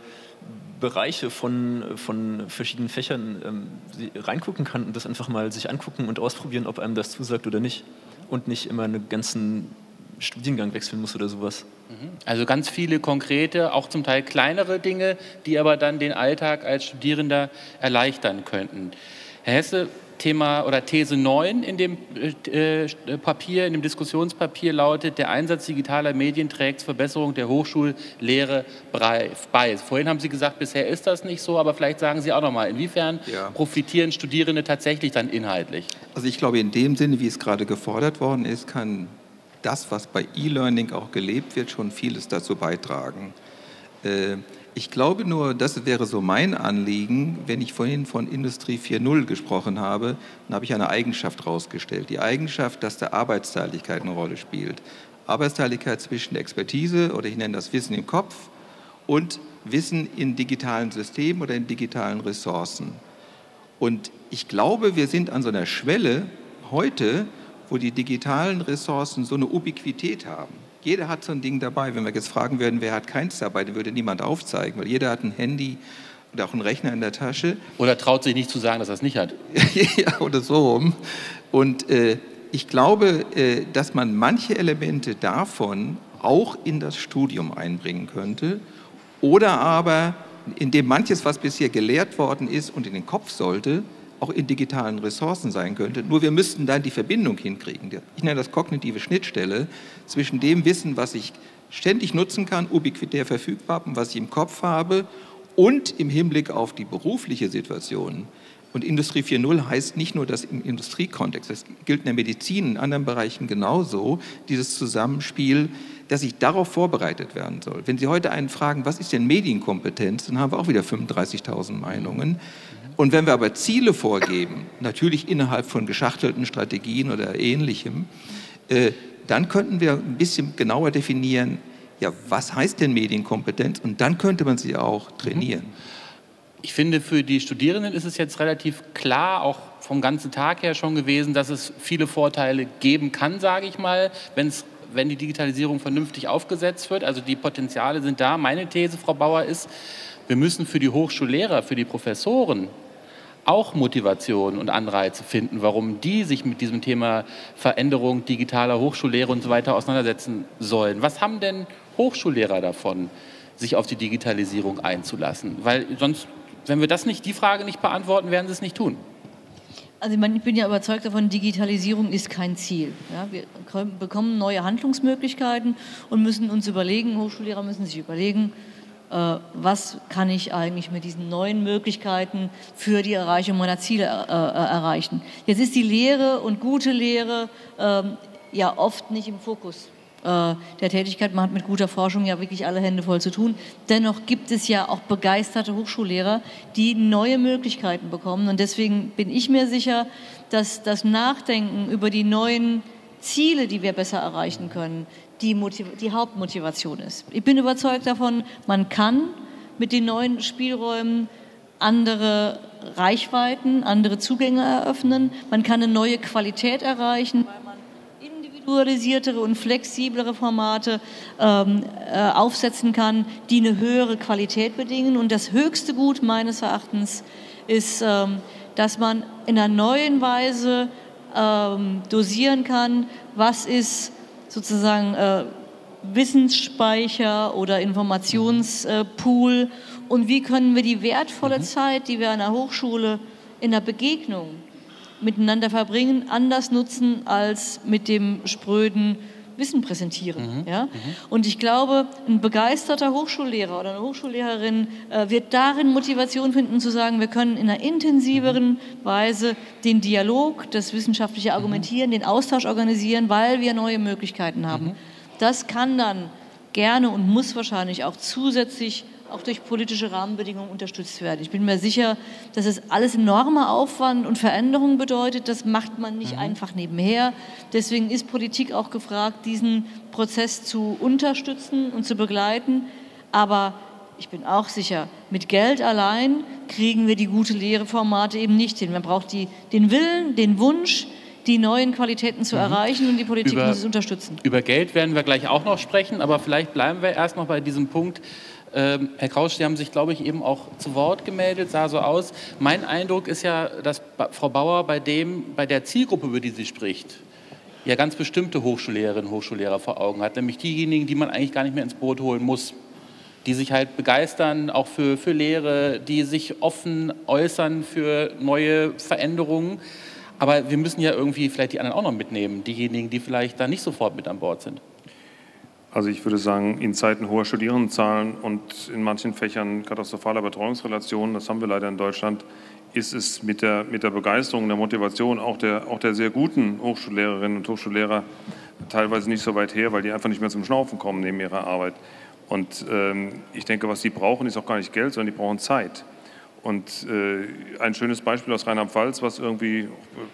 Bereiche von, von verschiedenen Fächern ähm, reingucken kann und das einfach mal sich angucken und ausprobieren, ob einem das zusagt oder nicht. Und nicht immer einen ganzen Studiengang wechseln muss oder sowas. Mhm. Also ganz viele konkrete, auch zum Teil kleinere Dinge, die aber dann den Alltag als Studierender erleichtern könnten. Herr Hesse, Thema oder These 9 in dem äh, äh, Papier, in dem Diskussionspapier lautet, der Einsatz digitaler Medien trägt zur Verbesserung der Hochschullehre bei. Vorhin haben Sie gesagt, bisher ist das nicht so, aber vielleicht sagen Sie auch noch mal, inwiefern ja. profitieren Studierende tatsächlich dann inhaltlich? Also ich glaube, in dem Sinne, wie es gerade gefordert worden ist, kann das, was bei E-Learning auch gelebt wird, schon vieles dazu beitragen. Äh, ich glaube nur, das wäre so mein Anliegen, wenn ich vorhin von Industrie 4.0 gesprochen habe, dann habe ich eine Eigenschaft herausgestellt. Die Eigenschaft, dass der Arbeitsteiligkeit eine Rolle spielt. Arbeitsteiligkeit zwischen Expertise oder ich nenne das Wissen im Kopf und Wissen in digitalen Systemen oder in digitalen Ressourcen. Und ich glaube, wir sind an so einer Schwelle heute, wo die digitalen Ressourcen so eine Ubiquität haben. Jeder hat so ein Ding dabei. Wenn wir jetzt fragen würden, wer hat keins dabei, dann würde niemand aufzeigen, weil jeder hat ein Handy oder auch einen Rechner in der Tasche. Oder traut sich nicht zu sagen, dass er es nicht hat. ja, oder so rum. Und äh, ich glaube, äh, dass man manche Elemente davon auch in das Studium einbringen könnte. Oder aber, indem manches, was bisher gelehrt worden ist und in den Kopf sollte, auch in digitalen Ressourcen sein könnte. Nur wir müssten dann die Verbindung hinkriegen. Ich nenne das kognitive Schnittstelle zwischen dem Wissen, was ich ständig nutzen kann, ubiquitär verfügbar, was ich im Kopf habe und im Hinblick auf die berufliche Situation. Und Industrie 4.0 heißt nicht nur das im Industriekontext, das gilt in der Medizin, in anderen Bereichen genauso, dieses Zusammenspiel, dass ich darauf vorbereitet werden soll. Wenn Sie heute einen fragen, was ist denn Medienkompetenz, dann haben wir auch wieder 35.000 Meinungen. Und wenn wir aber Ziele vorgeben, natürlich innerhalb von geschachtelten Strategien oder ähnlichem, äh, dann könnten wir ein bisschen genauer definieren, ja, was heißt denn Medienkompetenz? Und dann könnte man sie auch trainieren. Ich finde, für die Studierenden ist es jetzt relativ klar, auch vom ganzen Tag her schon gewesen, dass es viele Vorteile geben kann, sage ich mal, wenn's, wenn die Digitalisierung vernünftig aufgesetzt wird. Also die Potenziale sind da. Meine These, Frau Bauer, ist, wir müssen für die Hochschullehrer, für die Professoren auch Motivation und Anreize finden, warum die sich mit diesem Thema Veränderung digitaler Hochschullehre und so weiter auseinandersetzen sollen. Was haben denn Hochschullehrer davon, sich auf die Digitalisierung einzulassen? Weil sonst, wenn wir das nicht, die Frage nicht beantworten, werden sie es nicht tun. Also ich, bin ja überzeugt davon, Digitalisierung ist kein Ziel. Ja, wir bekommen neue Handlungsmöglichkeiten und müssen uns überlegen, Hochschullehrer müssen sich überlegen, was kann ich eigentlich mit diesen neuen Möglichkeiten für die Erreichung meiner Ziele äh, äh, erreichen. Jetzt ist die Lehre und gute Lehre ähm, ja oft nicht im Fokus äh, der Tätigkeit. Man hat mit guter Forschung ja wirklich alle Hände voll zu tun. Dennoch gibt es ja auch begeisterte Hochschullehrer, die neue Möglichkeiten bekommen. Und deswegen bin ich mir sicher, dass das Nachdenken über die neuen Ziele, die wir besser erreichen können, die, die Hauptmotivation ist. Ich bin überzeugt davon, man kann mit den neuen Spielräumen andere Reichweiten, andere Zugänge eröffnen. Man kann eine neue Qualität erreichen, weil man individualisiertere und flexiblere Formate ähm, äh, aufsetzen kann, die eine höhere Qualität bedingen. Und das höchste Gut meines Erachtens ist, ähm, dass man in einer neuen Weise ähm, dosieren kann, was ist sozusagen äh, Wissensspeicher oder Informationspool und wie können wir die wertvolle mhm. Zeit, die wir an der Hochschule in der Begegnung miteinander verbringen, anders nutzen als mit dem spröden Wissen präsentieren. Mhm. Ja? Mhm. Und ich glaube, ein begeisterter Hochschullehrer oder eine Hochschullehrerin äh, wird darin Motivation finden, zu sagen, wir können in einer intensiveren mhm. Weise den Dialog, das wissenschaftliche Argumentieren, den Austausch organisieren, weil wir neue Möglichkeiten haben. Mhm. Das kann dann gerne und muss wahrscheinlich auch zusätzlich auch durch politische Rahmenbedingungen unterstützt werden. Ich bin mir sicher, dass es alles enormer Aufwand und Veränderungen bedeutet. Das macht man nicht mhm. einfach nebenher. Deswegen ist Politik auch gefragt, diesen Prozess zu unterstützen und zu begleiten. Aber ich bin auch sicher, mit Geld allein kriegen wir die gute Lehrformate eben nicht hin. Man braucht die, den Willen, den Wunsch, die neuen Qualitäten zu mhm. erreichen und die Politik über, muss es unterstützen. Über Geld werden wir gleich auch noch sprechen, aber vielleicht bleiben wir erst noch bei diesem Punkt, ähm, Herr Krausch, Sie haben sich, glaube ich, eben auch zu Wort gemeldet, sah so aus. Mein Eindruck ist ja, dass Frau Bauer bei, dem, bei der Zielgruppe, über die sie spricht, ja ganz bestimmte Hochschullehrerinnen und Hochschullehrer vor Augen hat, nämlich diejenigen, die man eigentlich gar nicht mehr ins Boot holen muss, die sich halt begeistern, auch für, für Lehre, die sich offen äußern für neue Veränderungen. Aber wir müssen ja irgendwie vielleicht die anderen auch noch mitnehmen, diejenigen, die vielleicht da nicht sofort mit an Bord sind. Also ich würde sagen, in Zeiten hoher Studierendenzahlen und in manchen Fächern katastrophaler Betreuungsrelationen, das haben wir leider in Deutschland, ist es mit der, mit der Begeisterung, der Motivation auch der, auch der sehr guten Hochschullehrerinnen und Hochschullehrer teilweise nicht so weit her, weil die einfach nicht mehr zum Schnaufen kommen neben ihrer Arbeit. Und ähm, ich denke, was sie brauchen, ist auch gar nicht Geld, sondern die brauchen Zeit. Und äh, ein schönes Beispiel aus Rheinland-Pfalz, was irgendwie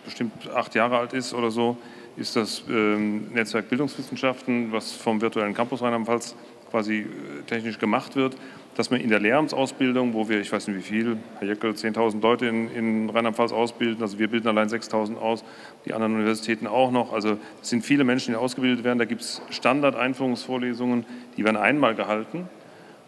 bestimmt acht Jahre alt ist oder so, ist das ähm, Netzwerk Bildungswissenschaften, was vom virtuellen Campus Rheinland-Pfalz quasi äh, technisch gemacht wird, dass man in der Lehramtsausbildung, wo wir, ich weiß nicht wie viel, Herr Jöckel, 10.000 Leute in, in Rheinland-Pfalz ausbilden, also wir bilden allein 6.000 aus, die anderen Universitäten auch noch, also es sind viele Menschen, die ausgebildet werden, da gibt es Standard-Einführungsvorlesungen, die werden einmal gehalten.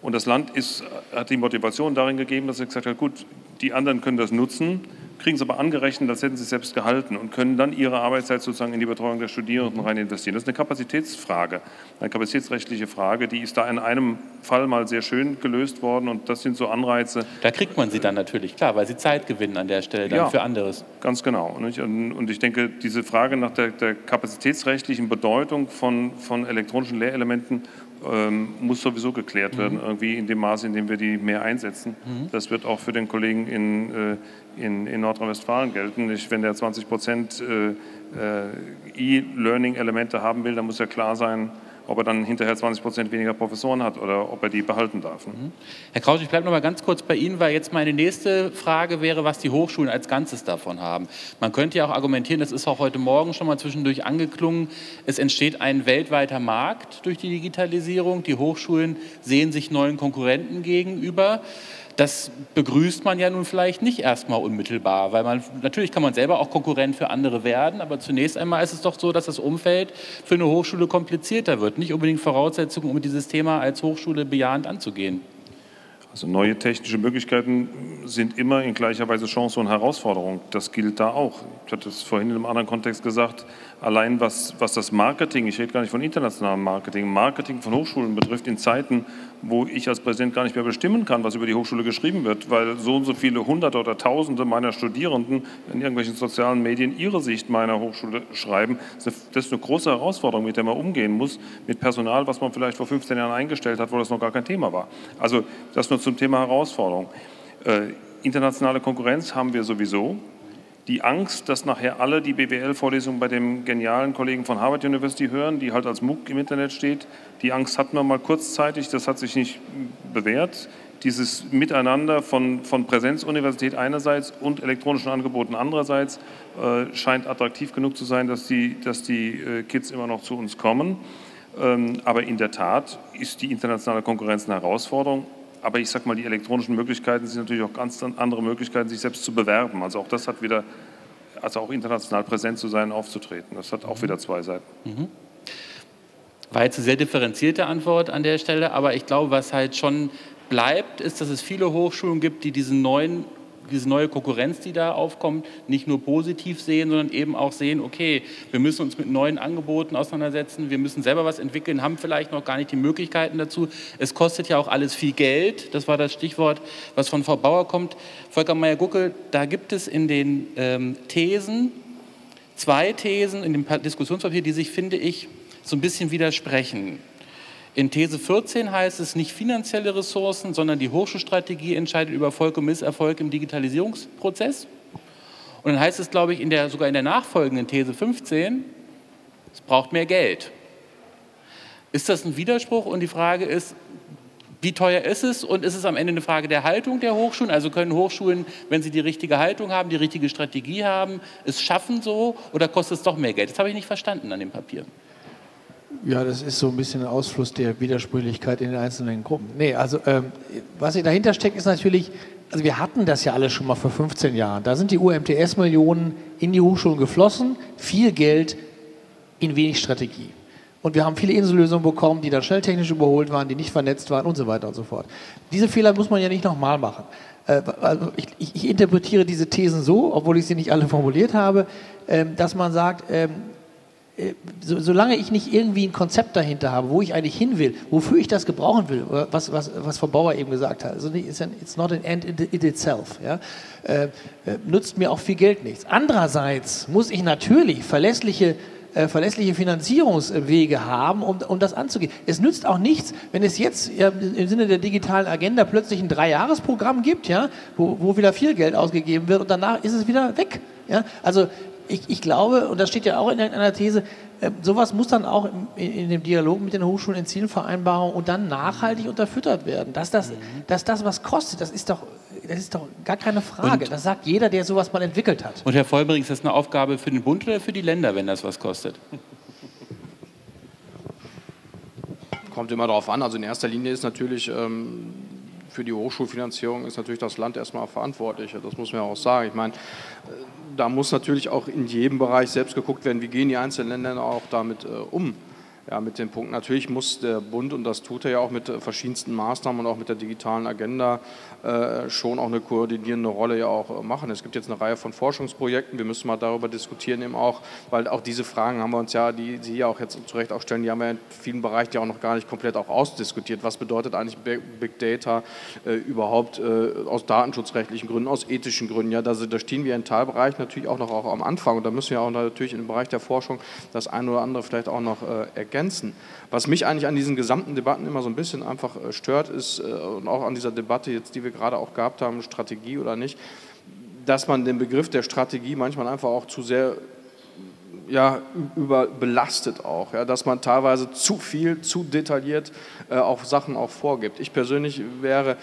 Und das Land ist, hat die Motivation darin gegeben, dass er gesagt hat, gut, die anderen können das nutzen, kriegen es aber angerechnet, als hätten sie es selbst gehalten und können dann ihre Arbeitszeit sozusagen in die Betreuung der Studierenden rein investieren. Das ist eine Kapazitätsfrage, eine kapazitätsrechtliche Frage, die ist da in einem Fall mal sehr schön gelöst worden und das sind so Anreize. Da kriegt man sie dann natürlich, klar, weil sie Zeit gewinnen an der Stelle dann ja, für anderes. Ganz genau. Und ich denke, diese Frage nach der, der kapazitätsrechtlichen Bedeutung von, von elektronischen Lehrelementen ähm, muss sowieso geklärt mhm. werden, irgendwie in dem Maße, in dem wir die mehr einsetzen. Mhm. Das wird auch für den Kollegen in, äh, in, in Nordrhein-Westfalen gelten. Ich, wenn der 20 Prozent äh, äh, E-Learning-Elemente haben will, dann muss ja klar sein, ob er dann hinterher 20 Prozent weniger Professoren hat oder ob er die behalten darf. Mhm. Herr Krausch, ich bleibe noch mal ganz kurz bei Ihnen, weil jetzt meine nächste Frage wäre, was die Hochschulen als Ganzes davon haben. Man könnte ja auch argumentieren, das ist auch heute Morgen schon mal zwischendurch angeklungen, es entsteht ein weltweiter Markt durch die Digitalisierung. Die Hochschulen sehen sich neuen Konkurrenten gegenüber. Das begrüßt man ja nun vielleicht nicht erstmal unmittelbar, weil man natürlich kann man selber auch Konkurrent für andere werden, aber zunächst einmal ist es doch so, dass das Umfeld für eine Hochschule komplizierter wird. Nicht unbedingt Voraussetzungen, um dieses Thema als Hochschule bejahend anzugehen. Also neue technische Möglichkeiten sind immer in gleicher Weise Chance und Herausforderung. Das gilt da auch. Ich hatte es vorhin in einem anderen Kontext gesagt, allein was, was das Marketing, ich rede gar nicht von internationalem Marketing, Marketing von Hochschulen betrifft in Zeiten, wo ich als Präsident gar nicht mehr bestimmen kann, was über die Hochschule geschrieben wird, weil so und so viele Hunderte oder Tausende meiner Studierenden in irgendwelchen sozialen Medien ihre Sicht meiner Hochschule schreiben. Das ist eine große Herausforderung, mit der man umgehen muss, mit Personal, was man vielleicht vor 15 Jahren eingestellt hat, wo das noch gar kein Thema war. Also das nur zum Thema Herausforderung. Äh, internationale Konkurrenz haben wir sowieso die Angst, dass nachher alle die BWL-Vorlesung bei dem genialen Kollegen von Harvard University hören, die halt als MOOC im Internet steht. Die Angst hatten wir mal kurzzeitig, das hat sich nicht bewährt. Dieses Miteinander von, von Präsenzuniversität einerseits und elektronischen Angeboten andererseits äh, scheint attraktiv genug zu sein, dass die, dass die äh, Kids immer noch zu uns kommen. Ähm, aber in der Tat ist die internationale Konkurrenz eine Herausforderung. Aber ich sage mal, die elektronischen Möglichkeiten sind natürlich auch ganz andere Möglichkeiten, sich selbst zu bewerben. Also auch das hat wieder, also auch international präsent zu sein, aufzutreten. Das hat auch wieder zwei Seiten. Mhm. War jetzt eine sehr differenzierte Antwort an der Stelle, aber ich glaube, was halt schon bleibt, ist, dass es viele Hochschulen gibt, die diesen neuen diese neue Konkurrenz, die da aufkommt, nicht nur positiv sehen, sondern eben auch sehen, okay, wir müssen uns mit neuen Angeboten auseinandersetzen, wir müssen selber was entwickeln, haben vielleicht noch gar nicht die Möglichkeiten dazu. Es kostet ja auch alles viel Geld, das war das Stichwort, was von Frau Bauer kommt. Volker Meyer-Guckel, da gibt es in den ähm, Thesen zwei Thesen in dem Diskussionspapier, die sich, finde ich, so ein bisschen widersprechen. In These 14 heißt es nicht finanzielle Ressourcen, sondern die Hochschulstrategie entscheidet über Erfolg und Misserfolg im Digitalisierungsprozess. Und dann heißt es, glaube ich, in der, sogar in der nachfolgenden These 15, es braucht mehr Geld. Ist das ein Widerspruch? Und die Frage ist, wie teuer ist es und ist es am Ende eine Frage der Haltung der Hochschulen? Also können Hochschulen, wenn sie die richtige Haltung haben, die richtige Strategie haben, es schaffen so oder kostet es doch mehr Geld? Das habe ich nicht verstanden an dem Papier. Ja, das ist so ein bisschen ein Ausfluss der Widersprüchlichkeit in den einzelnen Gruppen. Nee, also ähm, was dahinter steckt, ist natürlich, also wir hatten das ja alles schon mal vor 15 Jahren. Da sind die UMTS-Millionen in die Hochschulen geflossen, viel Geld in wenig Strategie. Und wir haben viele Insellösungen bekommen, die dann schnell technisch überholt waren, die nicht vernetzt waren und so weiter und so fort. Diese Fehler muss man ja nicht nochmal machen. Äh, also ich, ich, interpretiere diese Thesen so, obwohl ich sie nicht alle formuliert habe, ähm, dass man sagt, ähm, äh, so, solange ich nicht irgendwie ein Konzept dahinter habe, wo ich eigentlich hin will, wofür ich das gebrauchen will, was, was, was Frau Bauer eben gesagt hat, also it's not an end in it itself, ja, äh, äh, nutzt mir auch viel Geld nichts. Andererseits muss ich natürlich verlässliche äh, verlässliche Finanzierungswege haben, um, um das anzugehen. Es nützt auch nichts, wenn es jetzt ja, im Sinne der digitalen Agenda plötzlich ein Dreijahresprogramm gibt, ja, wo, wo wieder viel Geld ausgegeben wird und danach ist es wieder weg. Ja? Also ich, ich, glaube, und das steht ja auch in einer These, äh, sowas muss dann auch in, in, dem Dialog mit den Hochschulen in Zielvereinbarungen und dann nachhaltig unterfüttert werden. Dass das, mhm. dass das was kostet, das ist doch, das ist doch gar keine Frage. Und, das sagt jeder, der sowas mal entwickelt hat. Und Herr Vollbring, ist das eine Aufgabe für den Bund oder für die Länder, wenn das was kostet? Kommt immer darauf an. Also in erster Linie ist natürlich ähm, für die Hochschulfinanzierung ist natürlich das Land erstmal verantwortlich. Das muss man ja auch sagen. Ich meine, da muss natürlich auch in jedem Bereich selbst geguckt werden, wie gehen die einzelnen Länder auch damit äh, um ja, mit dem Punkt. Natürlich muss der Bund, und das tut er ja auch mit verschiedensten Maßnahmen und auch mit der digitalen Agenda, äh, schon auch eine koordinierende Rolle ja auch äh, machen. Es gibt jetzt eine Reihe von Forschungsprojekten, wir müssen mal darüber diskutieren eben auch, weil auch diese Fragen haben wir uns ja, die Sie ja auch jetzt zu Recht auch stellen, die haben wir in vielen Bereichen ja auch noch gar nicht komplett auch ausdiskutiert. Was bedeutet eigentlich Big Data äh, überhaupt äh, aus datenschutzrechtlichen Gründen, aus ethischen Gründen? Ja, da, da stehen wir in Teilbereichen natürlich auch noch auch am Anfang und da müssen wir auch natürlich im Bereich der Forschung das eine oder andere vielleicht auch noch äh, ergänzen. Was mich eigentlich an diesen gesamten Debatten immer so ein bisschen einfach äh, stört, ist, äh, und auch an dieser Debatte jetzt, die wir gerade auch gehabt haben, Strategie oder nicht, dass man den Begriff der Strategie manchmal einfach auch zu sehr ja, überbelastet auch, ja, dass man teilweise zu viel, zu detailliert äh, auch Sachen auch vorgibt. Ich persönlich wäre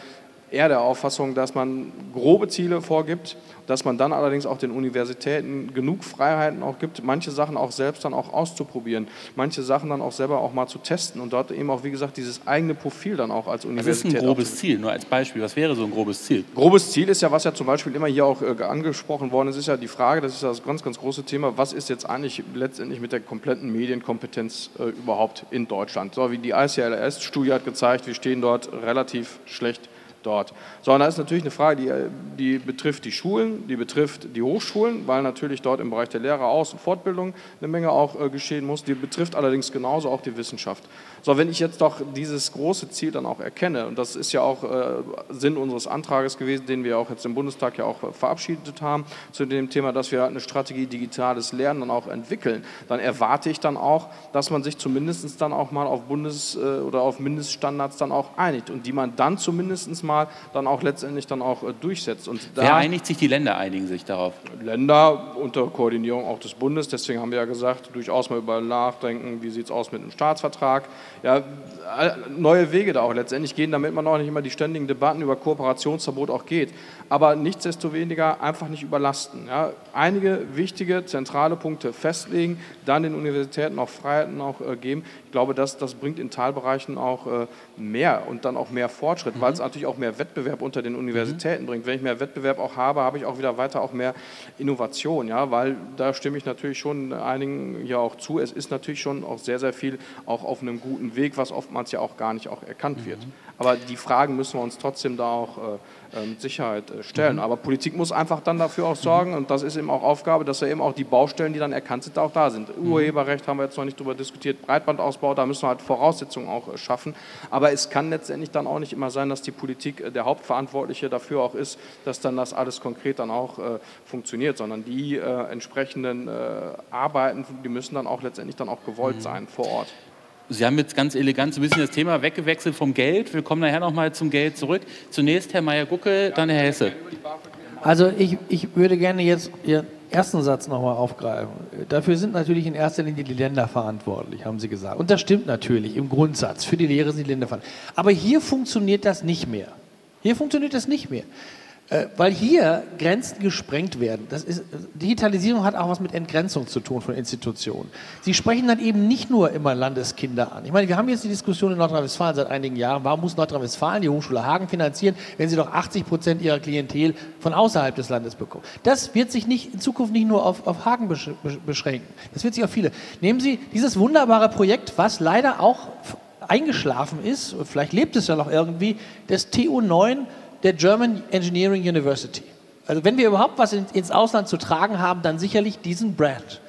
eher der Auffassung, dass man grobe Ziele vorgibt, dass man dann allerdings auch den Universitäten genug Freiheiten auch gibt, manche Sachen auch selbst dann auch auszuprobieren, manche Sachen dann auch selber auch mal zu testen und dort eben auch, wie gesagt, dieses eigene Profil dann auch als Universität. Das ist ein grobes Ziel, nur als Beispiel. Was wäre so ein grobes Ziel? Grobes Ziel ist ja, was ja zum Beispiel immer hier auch äh, angesprochen worden ist, ist ja die Frage, das ist ja das ganz, ganz große Thema, was ist jetzt eigentlich letztendlich mit der kompletten Medienkompetenz äh, überhaupt in Deutschland? So wie die ICLS-Studie hat gezeigt, wir stehen dort relativ schlecht dort. Sondern das ist natürlich eine Frage, die, die betrifft die Schulen, die betrifft die Hochschulen, weil natürlich dort im Bereich der Lehrer Aus- und Fortbildung eine Menge auch äh, geschehen muss. Die betrifft allerdings genauso auch die Wissenschaft. So, wenn ich jetzt doch dieses große Ziel dann auch erkenne, und das ist ja auch äh, Sinn unseres Antrages gewesen, den wir auch jetzt im Bundestag ja auch verabschiedet haben, zu dem Thema, dass wir eine Strategie digitales Lernen dann auch entwickeln, dann erwarte ich dann auch, dass man sich zumindest dann auch mal auf Bundes- äh, oder auf Mindeststandards dann auch einigt und die man dann zumindest mal dann auch letztendlich dann auch äh, durchsetzt. Und Wer einigt sich? Die Länder einigen sich darauf. Länder unter Koordinierung auch des Bundes, deswegen haben wir ja gesagt, durchaus mal über nachdenken, wie sieht es aus mit einem Staatsvertrag, ja, neue Wege da auch letztendlich gehen, damit man auch nicht immer die ständigen Debatten über Kooperationsverbot auch geht. Aber nichtsdestoweniger einfach nicht überlasten. Ja. Einige wichtige, zentrale Punkte festlegen, dann den Universitäten auch Freiheiten auch äh, geben. Ich glaube, das, das bringt in Teilbereichen auch äh, mehr und dann auch mehr Fortschritt, mhm. weil es natürlich auch mehr Wettbewerb unter den Universitäten mhm. bringt. Wenn ich mehr Wettbewerb auch habe, habe ich auch wieder weiter auch mehr Innovation, ja, weil da stimme ich natürlich schon einigen hier auch zu. Es ist natürlich schon auch sehr, sehr viel auch auf einem guten Weg, was oftmals ja auch gar nicht auch erkannt mhm. wird. Aber die Fragen müssen wir uns trotzdem da auch äh, äh mit Sicherheit äh, stellen. Mhm. Aber Politik muss einfach dann dafür auch sorgen, und das ist eben auch Aufgabe, dass ja eben auch die Baustellen, die dann erkannt sind, auch da sind. Mhm. Urheberrecht haben wir jetzt noch nicht darüber diskutiert, Breitbandausbau, da müssen wir halt Voraussetzungen auch äh, schaffen. Aber es kann letztendlich dann auch nicht immer sein, dass die Politik der Hauptverantwortliche dafür auch ist, dass dann das alles konkret dann auch äh, funktioniert, sondern die äh, entsprechenden Arbeiten, die müssen dann auch letztendlich dann auch gewollt mhm. sein vor Ort. Sie haben jetzt ganz elegant so ein bisschen das Thema weggewechselt vom Geld. Wir kommen nachher nochmal zum Geld zurück. Zunächst Herr Meier-Gucke, dann Herr Hesse. Also ich, ich würde gerne jetzt Ihren ersten Satz nochmal aufgreifen. Dafür sind natürlich in erster Linie die Länder verantwortlich, haben Sie gesagt. Und das stimmt natürlich im Grundsatz. Für die Lehre sind die Länder verantwortlich. Aber hier funktioniert das nicht mehr. Hier funktioniert das nicht mehr. Äh, weil hier Grenzen gesprengt werden. Das ist, Digitalisierung hat auch was mit Entgrenzung zu tun von Institutionen. Sie sprechen dann eben nicht nur immer Landeskinder an. Ich meine, wir haben jetzt die Diskussion in Nordrhein-Westfalen seit einigen Jahren, warum muss Nordrhein-Westfalen die Hochschule Hagen finanzieren, wenn sie doch 80 Prozent ihrer Klientel von außerhalb des Landes bekommen. Das wird sich nicht, in Zukunft nicht nur auf, auf Hagen beschränken. Das wird sich auf viele. Nehmen Sie dieses wunderbare Projekt, was leider auch eingeschlafen ist, vielleicht lebt es ja noch irgendwie, das TU9 der German Engineering University. Also wenn wir überhaupt was ins Ausland zu tragen haben, dann sicherlich diesen Brand.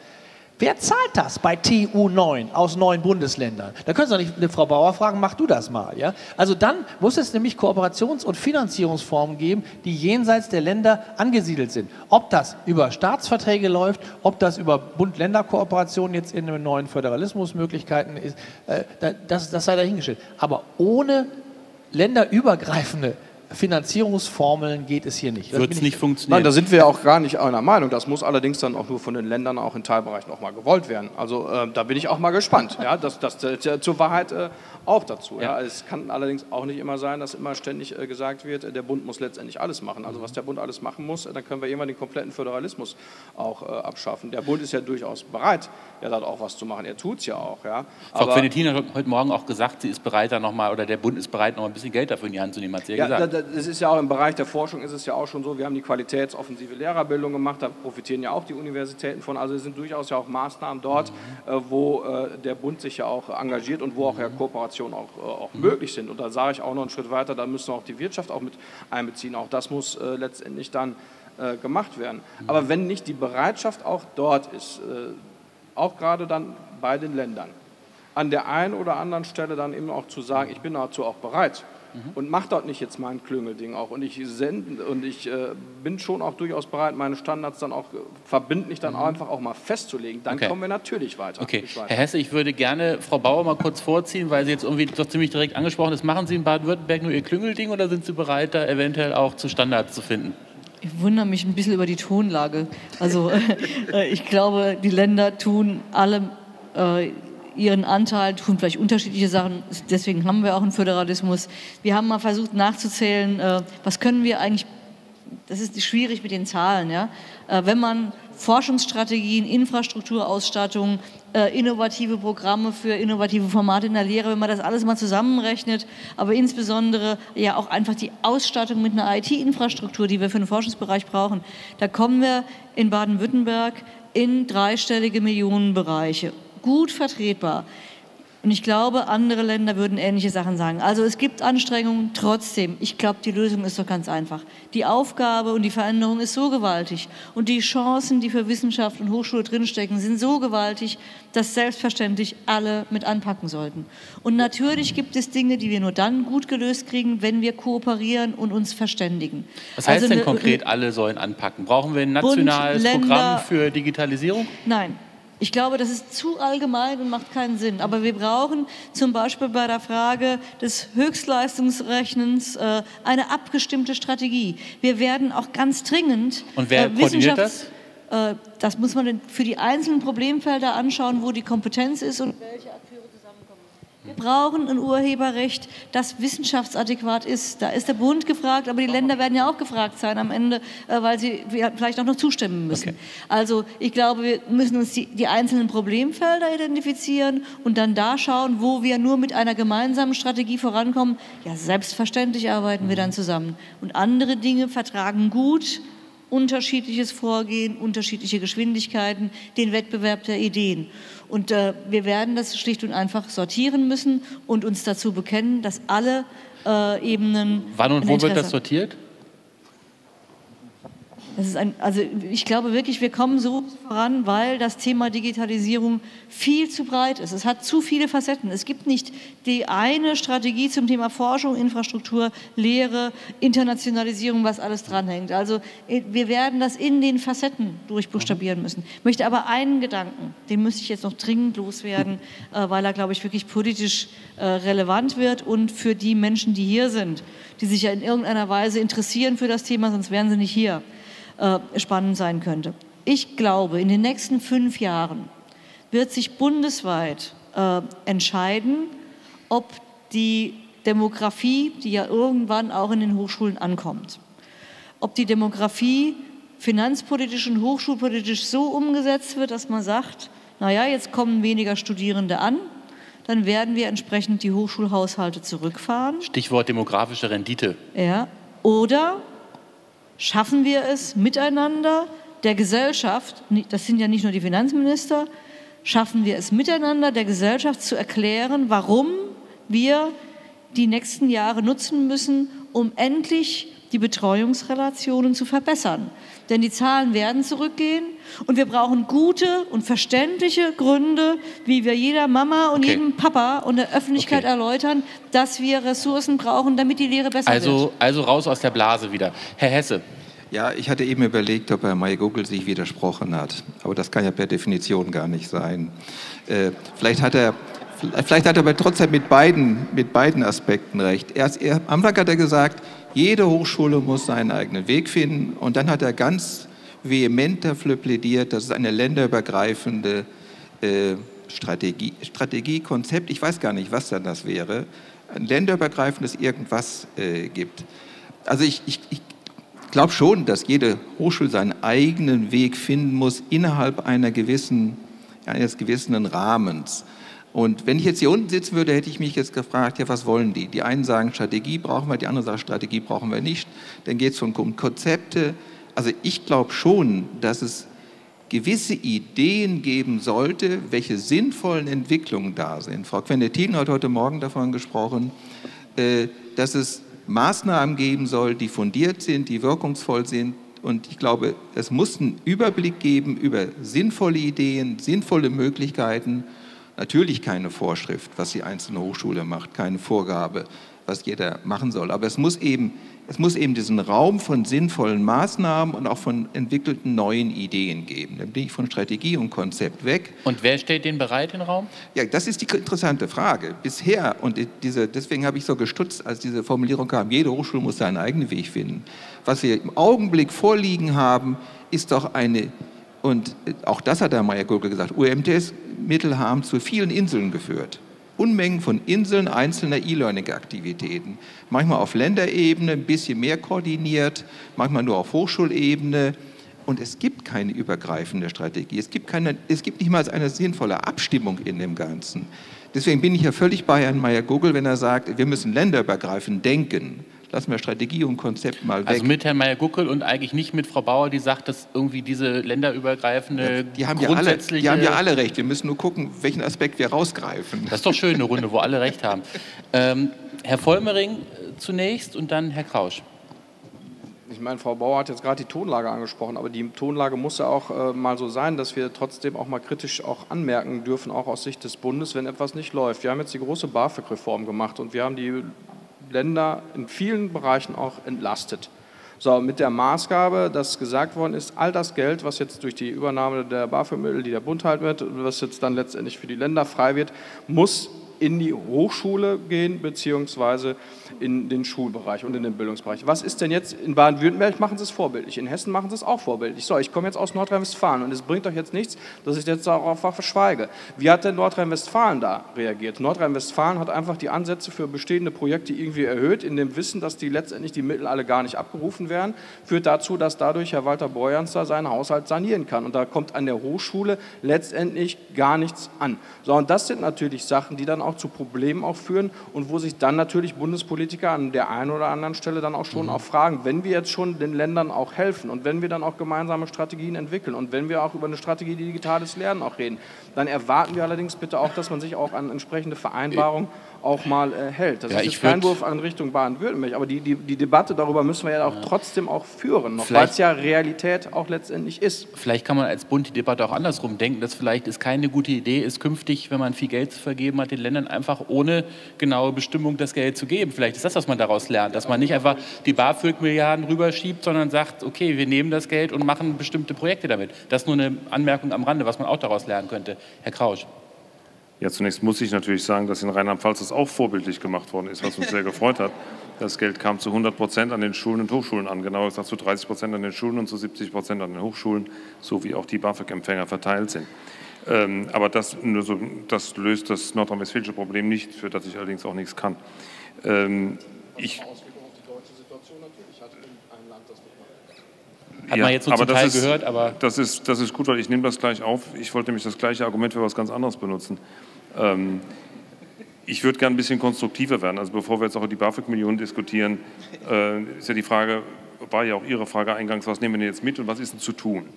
Wer zahlt das bei TU9 aus neun Bundesländern? Da können Sie doch nicht eine Frau Bauer fragen, mach du das mal. Ja? Also dann muss es nämlich Kooperations- und Finanzierungsformen geben, die jenseits der Länder angesiedelt sind. Ob das über Staatsverträge läuft, ob das über Bund-Länder-Kooperationen jetzt in den neuen Föderalismusmöglichkeiten ist, äh, das, das sei dahingestellt. Aber ohne länderübergreifende Finanzierungsformeln geht es hier nicht. Wird es nicht funktionieren? Nein, da sind wir auch gar nicht einer Meinung. Das muss allerdings dann auch nur von den Ländern auch in Teilbereichen auch mal gewollt werden. Also äh, da bin ich auch mal gespannt. Ja, das, das, das zur Wahrheit äh, auch dazu. Ja. ja. Es kann allerdings auch nicht immer sein, dass immer ständig äh, gesagt wird, der Bund muss letztendlich alles machen. Also was der Bund alles machen muss, dann können wir irgendwann den kompletten Föderalismus auch äh, abschaffen. Der Bund ist ja durchaus bereit, ja, da auch was zu machen. Er tut es ja auch. Ja. Frau Quentin hat heute Morgen auch gesagt, sie ist bereit, da noch mal, oder der Bund ist bereit, noch ein bisschen Geld dafür in die Hand zu nehmen, hat sie ja, gesagt. Das ist ja auch im Bereich der Forschung ist es ja auch schon so, wir haben die qualitätsoffensive Lehrerbildung gemacht, da profitieren ja auch die Universitäten von. Also es sind durchaus ja auch Maßnahmen dort, mhm. äh, wo äh, der Bund sich ja auch engagiert und wo auch ja Kooperationen auch, äh, auch möglich sind. Und da sage ich auch noch einen Schritt weiter, da müssen wir auch die Wirtschaft auch mit einbeziehen. Auch das muss letztendlich dann gemacht werden. Aber wenn nicht die Bereitschaft auch dort ist, auch gerade dann bei den Ländern, an der einen oder anderen Stelle dann eben auch zu sagen, ich bin dazu auch bereit, mhm. und mach dort nicht jetzt mein Klüngelding auch. Und ich sende und ich äh, bin schon auch durchaus bereit, meine Standards dann auch äh, verbindlich dann mhm. einfach auch mal festzulegen. Dann okay. kommen wir natürlich weiter. Okay. Weiter. Herr Hesse, ich würde gerne Frau Bauer mal kurz vorziehen, weil Sie jetzt irgendwie doch ziemlich direkt angesprochen ist. Machen Sie in Baden-Württemberg nur Ihr Klüngelding oder sind Sie bereit, da eventuell auch zu Standards zu finden? Ich wundere mich ein bisschen über die Tonlage. Also äh, ich glaube, die Länder tun alle äh, ihren Anteil, tun vielleicht unterschiedliche Sachen. Deswegen haben wir auch einen Föderalismus. Wir haben mal versucht nachzuzählen, äh, was können wir eigentlich, das ist schwierig mit den Zahlen, ja? Äh, wenn man Forschungsstrategien, Infrastrukturausstattung, äh, innovative Programme für innovative Formate in der Lehre, wenn man das alles mal zusammenrechnet, aber insbesondere ja auch einfach die Ausstattung mit einer IT-Infrastruktur, die wir für den Forschungsbereich brauchen, da kommen wir in Baden-Württemberg in dreistellige Millionenbereiche gut vertretbar. Und ich glaube, andere Länder würden ähnliche Sachen sagen. Also es gibt Anstrengungen trotzdem. Ich glaube, die Lösung ist doch ganz einfach. Die Aufgabe und die Veränderung ist so gewaltig und die Chancen, die für Wissenschaft und Hochschule drinstecken, sind so gewaltig, dass selbstverständlich alle mit anpacken sollten. Und natürlich gibt es Dinge, die wir nur dann gut gelöst kriegen, wenn wir kooperieren und uns verständigen. Was heißt also denn konkret, alle sollen anpacken? Brauchen wir ein nationales Bund, Länder, Programm für Digitalisierung? Nein, ich glaube, das ist zu allgemein und macht keinen Sinn. Aber wir brauchen zum Beispiel bei der Frage des Höchstleistungsrechnens äh, eine abgestimmte Strategie. Wir werden auch ganz dringend. Und wer äh, koordiniert das? Äh, das muss man für die einzelnen Problemfelder anschauen, wo die Kompetenz ist und welche wir brauchen ein Urheberrecht, das wissenschaftsadäquat ist. Da ist der Bund gefragt, aber die Länder werden ja auch gefragt sein am Ende, äh, weil sie vielleicht auch noch zustimmen müssen. Okay. Also ich glaube, wir müssen uns die, die, einzelnen Problemfelder identifizieren und dann da schauen, wo wir nur mit einer gemeinsamen Strategie vorankommen. Ja, selbstverständlich arbeiten wir dann zusammen. Und andere Dinge vertragen gut unterschiedliches Vorgehen, unterschiedliche Geschwindigkeiten, den Wettbewerb der Ideen. Und äh, wir werden das schlicht und einfach sortieren müssen und uns dazu bekennen, dass alle äh, Ebenen. Wann und wo wird das sortiert? Das ist ein, also ich glaube wirklich, wir kommen so voran, weil das Thema Digitalisierung viel zu breit ist. Es hat zu viele Facetten. Es gibt nicht die eine Strategie zum Thema Forschung, Infrastruktur, Lehre, Internationalisierung, was alles dranhängt. Also äh, wir werden das in den Facetten durchbuchstabieren müssen. Ich möchte aber einen Gedanken, den müsste ich jetzt noch dringend loswerden, äh, weil er, glaube ich, wirklich politisch äh, relevant wird und für die Menschen, die hier sind, die sich ja in irgendeiner Weise interessieren für das Thema, sonst wären sie nicht hier spannend sein könnte. Ich glaube, in den nächsten fünf Jahren wird sich bundesweit äh, entscheiden, ob die Demografie, die ja irgendwann auch in den Hochschulen ankommt, ob die Demografie finanzpolitisch und hochschulpolitisch so umgesetzt wird, dass man sagt, naja, jetzt kommen weniger Studierende an, dann werden wir entsprechend die Hochschulhaushalte zurückfahren. Stichwort demografische Rendite. Ja. Oder schaffen wir es miteinander? Der Gesellschaft, das sind ja nicht nur die Finanzminister, schaffen wir es miteinander der Gesellschaft zu erklären, warum wir die nächsten Jahre nutzen müssen, um endlich die Betreuungsrelationen zu verbessern. Denn die Zahlen werden zurückgehen und wir brauchen gute und verständliche Gründe, wie wir jeder Mama und okay. jedem Papa und der Öffentlichkeit okay. erläutern, dass wir Ressourcen brauchen, damit die Lehre besser also, wird. Also raus aus der Blase wieder. Herr Hesse. Ja, ich hatte eben überlegt, ob Herr May Google sich widersprochen hat. Aber das kann ja per Definition gar nicht sein. Äh, vielleicht hat er Vielleicht hat er aber trotzdem mit beiden, mit beiden Aspekten recht. Erst, er, am Anfang hat er gesagt, jede Hochschule muss seinen eigenen Weg finden. Und dann hat er ganz vehement dafür plädiert, dass es eine länderübergreifende äh, Strategie, Strategiekonzept, ich weiß gar nicht, was dann das wäre, ein länderübergreifendes irgendwas äh, gibt. Also ich, ich, ich glaube schon, dass jede Hochschule seinen eigenen Weg finden muss innerhalb einer gewissen, eines gewissen Rahmens. Und wenn ich jetzt hier unten sitzen würde, hätte ich mich jetzt gefragt, ja, was wollen die? Die einen sagen, Strategie brauchen wir, die anderen sagen, Strategie brauchen wir nicht. Dann geht es um Konzepte. Also ich glaube schon, dass es gewisse Ideen geben sollte, welche sinnvollen Entwicklungen da sind. Frau Quendetin hat heute Morgen davon gesprochen, äh, dass es Maßnahmen geben soll, die fundiert sind, die wirkungsvoll sind. Und ich glaube, es muss einen Überblick geben über sinnvolle Ideen, sinnvolle Möglichkeiten Natürlich keine Vorschrift, was die einzelne Hochschule macht, keine Vorgabe, was jeder machen soll. Aber es muss eben, es muss eben diesen Raum von sinnvollen Maßnahmen und auch von entwickelten neuen Ideen geben. Dann bin ich von Strategie und Konzept weg. Und wer stellt den bereit, den Raum? Ja, das ist die interessante Frage. Bisher, und diese, deswegen habe ich so gestutzt, als diese Formulierung kam, jede Hochschule muss seinen eigenen Weg finden. Was wir im Augenblick vorliegen haben, ist doch eine und auch das hat der Meyer-Gurke gesagt. UMTS-Mittel haben zu vielen Inseln geführt. Unmengen von Inseln einzelner E-Learning-Aktivitäten. Manchmal auf Länderebene, ein bisschen mehr koordiniert, manchmal nur auf Hochschulebene. Und es gibt keine übergreifende Strategie. Es gibt, keine, es gibt nicht mal eine sinnvolle Abstimmung in dem Ganzen. Deswegen bin ich ja völlig bei Herrn Meyer-Gugel, wenn er sagt, wir müssen länderübergreifend denken. Lassen wir Strategie und Konzept mal weg. Also mit Herrn Meyer-Guckel und eigentlich nicht mit Frau Bauer, die sagt, dass irgendwie diese länderübergreifende ja, die haben ja alle, Die haben ja alle recht. Wir müssen nur gucken, welchen Aspekt wir rausgreifen. Das ist doch schön, eine Runde, wo alle recht haben. Ähm, Herr Vollmering äh, zunächst und dann Herr Krausch. Ich meine, Frau Bauer hat jetzt gerade die Tonlage angesprochen, aber die Tonlage muss ja auch äh, mal so sein, dass wir trotzdem auch mal kritisch auch anmerken dürfen, auch aus Sicht des Bundes, wenn etwas nicht läuft. Wir haben jetzt die große BAföG-Reform gemacht und wir haben die Länder in vielen Bereichen auch entlastet. So, mit der Maßgabe, dass gesagt worden ist, all das Geld, was jetzt durch die Übernahme der BAföG-Mittel, die der Bund halt wird, was jetzt dann letztendlich für die Länder frei wird, muss in die Hochschule gehen, beziehungsweise in den Schulbereich und in den Bildungsbereich. Was ist denn jetzt in Baden-Württemberg machen sie es vorbildlich, in Hessen machen sie es auch vorbildlich. So, ich komme jetzt aus Nordrhein-Westfalen und es bringt euch jetzt nichts, dass ich jetzt darauf verschweige. Wie hat denn Nordrhein-Westfalen da reagiert? Nordrhein-Westfalen hat einfach die Ansätze für bestehende Projekte irgendwie erhöht, in dem Wissen, dass die letztendlich die Mittel alle gar nicht abgerufen werden, führt dazu, dass dadurch Herr Walter Borjans da seinen Haushalt sanieren kann. Und da kommt an der Hochschule letztendlich gar nichts an. So, und das sind natürlich Sachen, die dann auch zu Problemen auch führen und wo sich dann natürlich Bundespolitiker an der einen oder anderen Stelle dann auch schon mhm. auch fragen, wenn wir jetzt schon den Ländern auch helfen und wenn wir dann auch gemeinsame Strategien entwickeln und wenn wir auch über eine Strategie digitales Lernen auch reden, dann erwarten wir allerdings bitte auch, dass man sich auch an entsprechende Vereinbarungen auch mal äh, hält. Das ja, ist jetzt kein Wurf an Richtung Baden-Württemberg, aber die, die, die Debatte darüber müssen wir ja auch ja. trotzdem auch führen, weil es ja Realität auch letztendlich ist. Vielleicht kann man als Bund die Debatte auch andersrum denken, dass vielleicht es keine gute Idee ist, künftig, wenn man viel Geld zu vergeben hat, den Ländern einfach ohne genaue Bestimmung das Geld zu geben. Vielleicht ist das, was man daraus lernt, dass man nicht einfach die BAföG-Milliarden rüberschiebt, sondern sagt, okay, wir nehmen das Geld und machen bestimmte Projekte damit. Das ist nur eine Anmerkung am Rande, was man auch daraus lernen könnte. Herr Krausch. Ja, zunächst muss ich natürlich sagen, dass in Rheinland-Pfalz das auch vorbildlich gemacht worden ist, was uns sehr gefreut hat. Das Geld kam zu 100 Prozent an den Schulen und Hochschulen an, genauer gesagt zu 30 Prozent an den Schulen und zu 70 Prozent an den Hochschulen, so wie auch die BAföG-Empfänger verteilt sind. Ähm, aber das, so, das, löst das nordrhein-westfälische Problem nicht, für das ich allerdings auch nichts kann. Ähm, ich, Hat ja, man jetzt so zum Teil ist, gehört, aber. Das ist, das ist gut, weil ich nehme das gleich auf. Ich wollte nämlich das gleiche Argument für was ganz anderes benutzen. Ähm, ich würde gerne ein bisschen konstruktiver werden. Also bevor wir jetzt auch die BAföG-Millionen diskutieren, äh, ist ja die Frage, war ja auch Ihre Frage eingangs, was nehmen wir denn jetzt mit und was ist denn zu tun?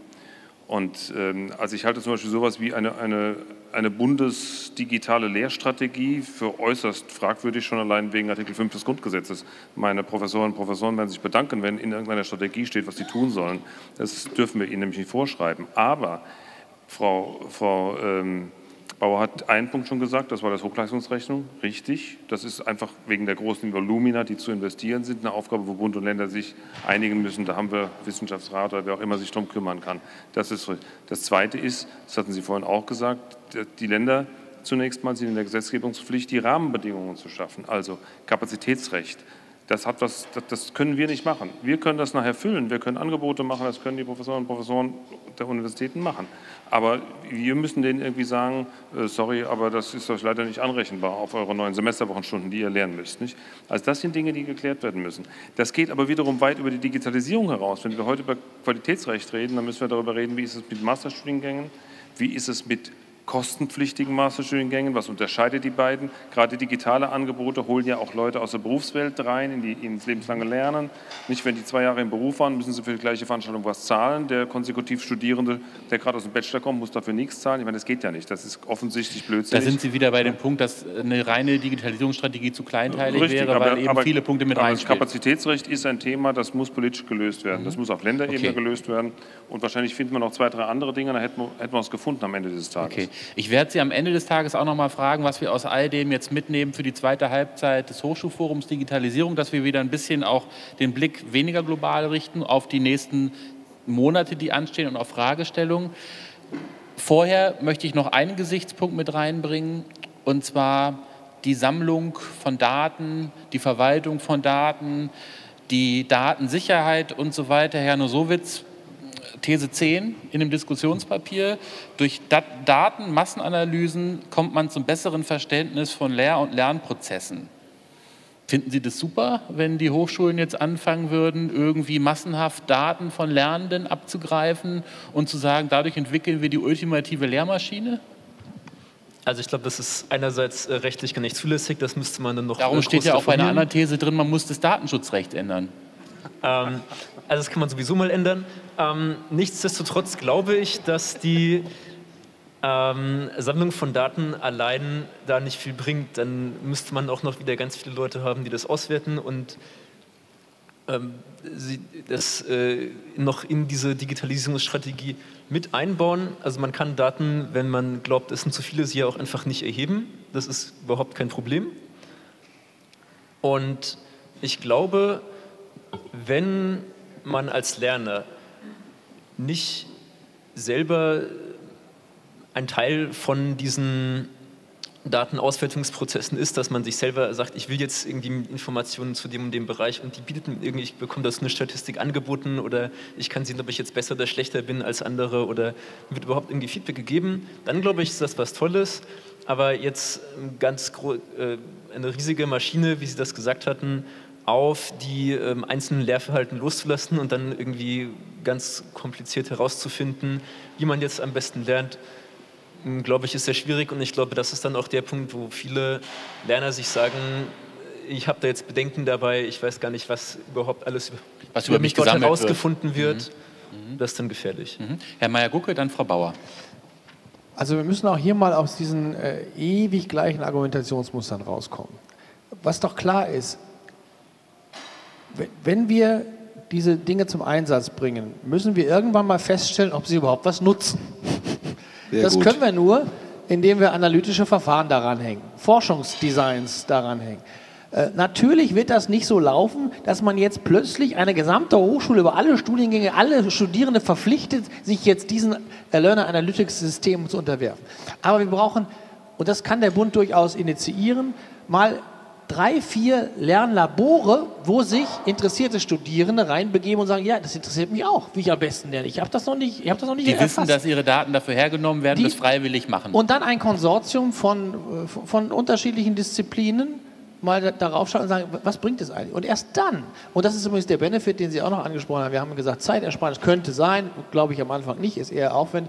Und ähm, also ich halte zum Beispiel sowas wie eine, eine, eine bundesdigitale Lehrstrategie für äußerst fragwürdig, schon allein wegen Artikel 5 des Grundgesetzes. Meine Professoren und Professoren werden sich bedanken, wenn in irgendeiner Strategie steht, was sie tun sollen. Das dürfen wir ihnen nämlich nicht vorschreiben. Aber Frau, Frau ähm, Bauer hat einen Punkt schon gesagt, das war das Hochleistungsrechnung, richtig. Das ist einfach wegen der großen Volumina, die zu investieren sind, eine Aufgabe, wo Bund und Länder sich einigen müssen. Da haben wir Wissenschaftsrat oder wer auch immer sich darum kümmern kann. Das ist Das Zweite ist, das hatten Sie vorhin auch gesagt, die Länder zunächst mal sind in der Gesetzgebungspflicht, die Rahmenbedingungen zu schaffen, also Kapazitätsrecht. Das, hat was, das können wir nicht machen. Wir können das nachher füllen, wir können Angebote machen, das können die Professoren und Professoren der Universitäten machen. Aber wir müssen denen irgendwie sagen, äh, sorry, aber das ist euch leider nicht anrechenbar auf eure neuen Semesterwochenstunden, die ihr lernen müsst. Nicht? Also das sind Dinge, die geklärt werden müssen. Das geht aber wiederum weit über die Digitalisierung heraus. Wenn wir heute über Qualitätsrecht reden, dann müssen wir darüber reden, wie ist es mit Masterstudiengängen, wie ist es mit kostenpflichtigen Masterstudiengängen. Was unterscheidet die beiden? Gerade digitale Angebote holen ja auch Leute aus der Berufswelt rein, in die, ins lebenslange Lernen. Nicht, wenn die zwei Jahre im Beruf waren, müssen sie für die gleiche Veranstaltung was zahlen. Der konsekutiv Studierende, der gerade aus dem Bachelor kommt, muss dafür nichts zahlen. Ich meine, das geht ja nicht. Das ist offensichtlich blödsinnig. Da sind Sie wieder bei dem Punkt, dass eine reine Digitalisierungsstrategie zu kleinteilig Richtig, wäre, weil aber, eben aber, viele Punkte mit rein. Das Kapazitätsrecht ist ein Thema, das muss politisch gelöst werden. Das mhm. muss auf Länderebene okay. gelöst werden. Und wahrscheinlich finden wir noch zwei, drei andere Dinge, dann hätten wir, hätten wir es gefunden am Ende des Tages. Okay. Ich werde Sie am Ende des Tages auch noch mal fragen, was wir aus all dem jetzt mitnehmen für die zweite Halbzeit des Hochschulforums Digitalisierung, dass wir wieder ein bisschen auch den Blick weniger global richten auf die nächsten Monate, die anstehen und auf Fragestellungen. Vorher möchte ich noch einen Gesichtspunkt mit reinbringen, und zwar die Sammlung von Daten, die Verwaltung von Daten, die Datensicherheit und so weiter. Herr Nosowitz These 10 in dem Diskussionspapier. Durch Daten, Massenanalysen kommt man zum besseren Verständnis von Lehr- und Lernprozessen. Finden Sie das super, wenn die Hochschulen jetzt anfangen würden, irgendwie massenhaft Daten von Lernenden abzugreifen und zu sagen, dadurch entwickeln wir die ultimative Lehrmaschine? Also ich glaube, das ist einerseits äh, rechtlich gar nicht zulässig, das müsste man dann noch. Darum äh, steht ja auch bei einer anderen These drin, man muss das Datenschutzrecht ändern. Ähm, also das kann man sowieso mal ändern. Ähm, nichtsdestotrotz glaube ich, dass die ähm, Sammlung von Daten allein da nicht viel bringt. Dann müsste man auch noch wieder ganz viele Leute haben, die das auswerten und ähm, sie, das äh, noch in diese Digitalisierungsstrategie mit einbauen. Also man kann Daten, wenn man glaubt, es sind zu viele, sie ja auch einfach nicht erheben. Das ist überhaupt kein Problem. Und ich glaube, wenn man als Lerner nicht selber ein Teil von diesen Datenauswertungsprozessen ist, dass man sich selber sagt, ich will jetzt irgendwie Informationen zu dem und dem Bereich und die bietet mir irgendwie, ich bekomme das eine Statistik angeboten oder ich kann sehen, ob ich jetzt besser oder schlechter bin als andere oder wird überhaupt irgendwie Feedback gegeben, dann glaube ich, ist das was Tolles. Aber jetzt ähm, ganz äh, eine riesige Maschine, wie Sie das gesagt hatten, auf die ähm, einzelnen Lehrverhalten loszulassen und dann irgendwie ganz kompliziert herauszufinden, wie man jetzt am besten lernt, m, glaube ich, ist sehr schwierig und ich glaube, das ist dann auch der Punkt, wo viele Lerner sich sagen, ich habe da jetzt Bedenken dabei, ich weiß gar nicht, was überhaupt alles über, Was über mich dort gesammelt wird. herausgefunden wird. Das ist dann gefährlich. Mhm. Herr Meier-Gucke, dann Frau Bauer. Also wir müssen auch hier mal aus diesen äh, ewig gleichen Argumentationsmustern rauskommen. Was doch klar ist, wenn- wir diese Dinge zum Einsatz bringen, müssen wir irgendwann mal feststellen, ob sie überhaupt was nutzen. Sehr das gut. können wir nur, indem wir analytische Verfahren daran hängen, Forschungsdesigns daran hängen. Äh, natürlich wird das nicht so laufen, dass man jetzt plötzlich eine gesamte Hochschule über alle Studiengänge, alle Studierende verpflichtet, sich jetzt diesen äh, Learner Analytics System zu unterwerfen. Aber wir brauchen, und das kann der Bund durchaus initiieren, mal drei, vier Lernlabore, wo sich interessierte Studierende reinbegeben und sagen, ja, das interessiert mich auch, wie ich am besten lerne. Ich habe das noch nicht, ich habe das noch nicht Die erfasst. wissen, dass ihre Daten dafür hergenommen werden, Die- das freiwillig machen. Und dann ein Konsortium von, von unterschiedlichen Disziplinen mal da- darauf schauen und sagen, was bringt es eigentlich? Und erst dann, und das ist übrigens der Benefit, den Sie auch noch angesprochen haben, wir haben gesagt, Zeitersparnis könnte sein, glaube ich am Anfang nicht, ist eher Aufwand,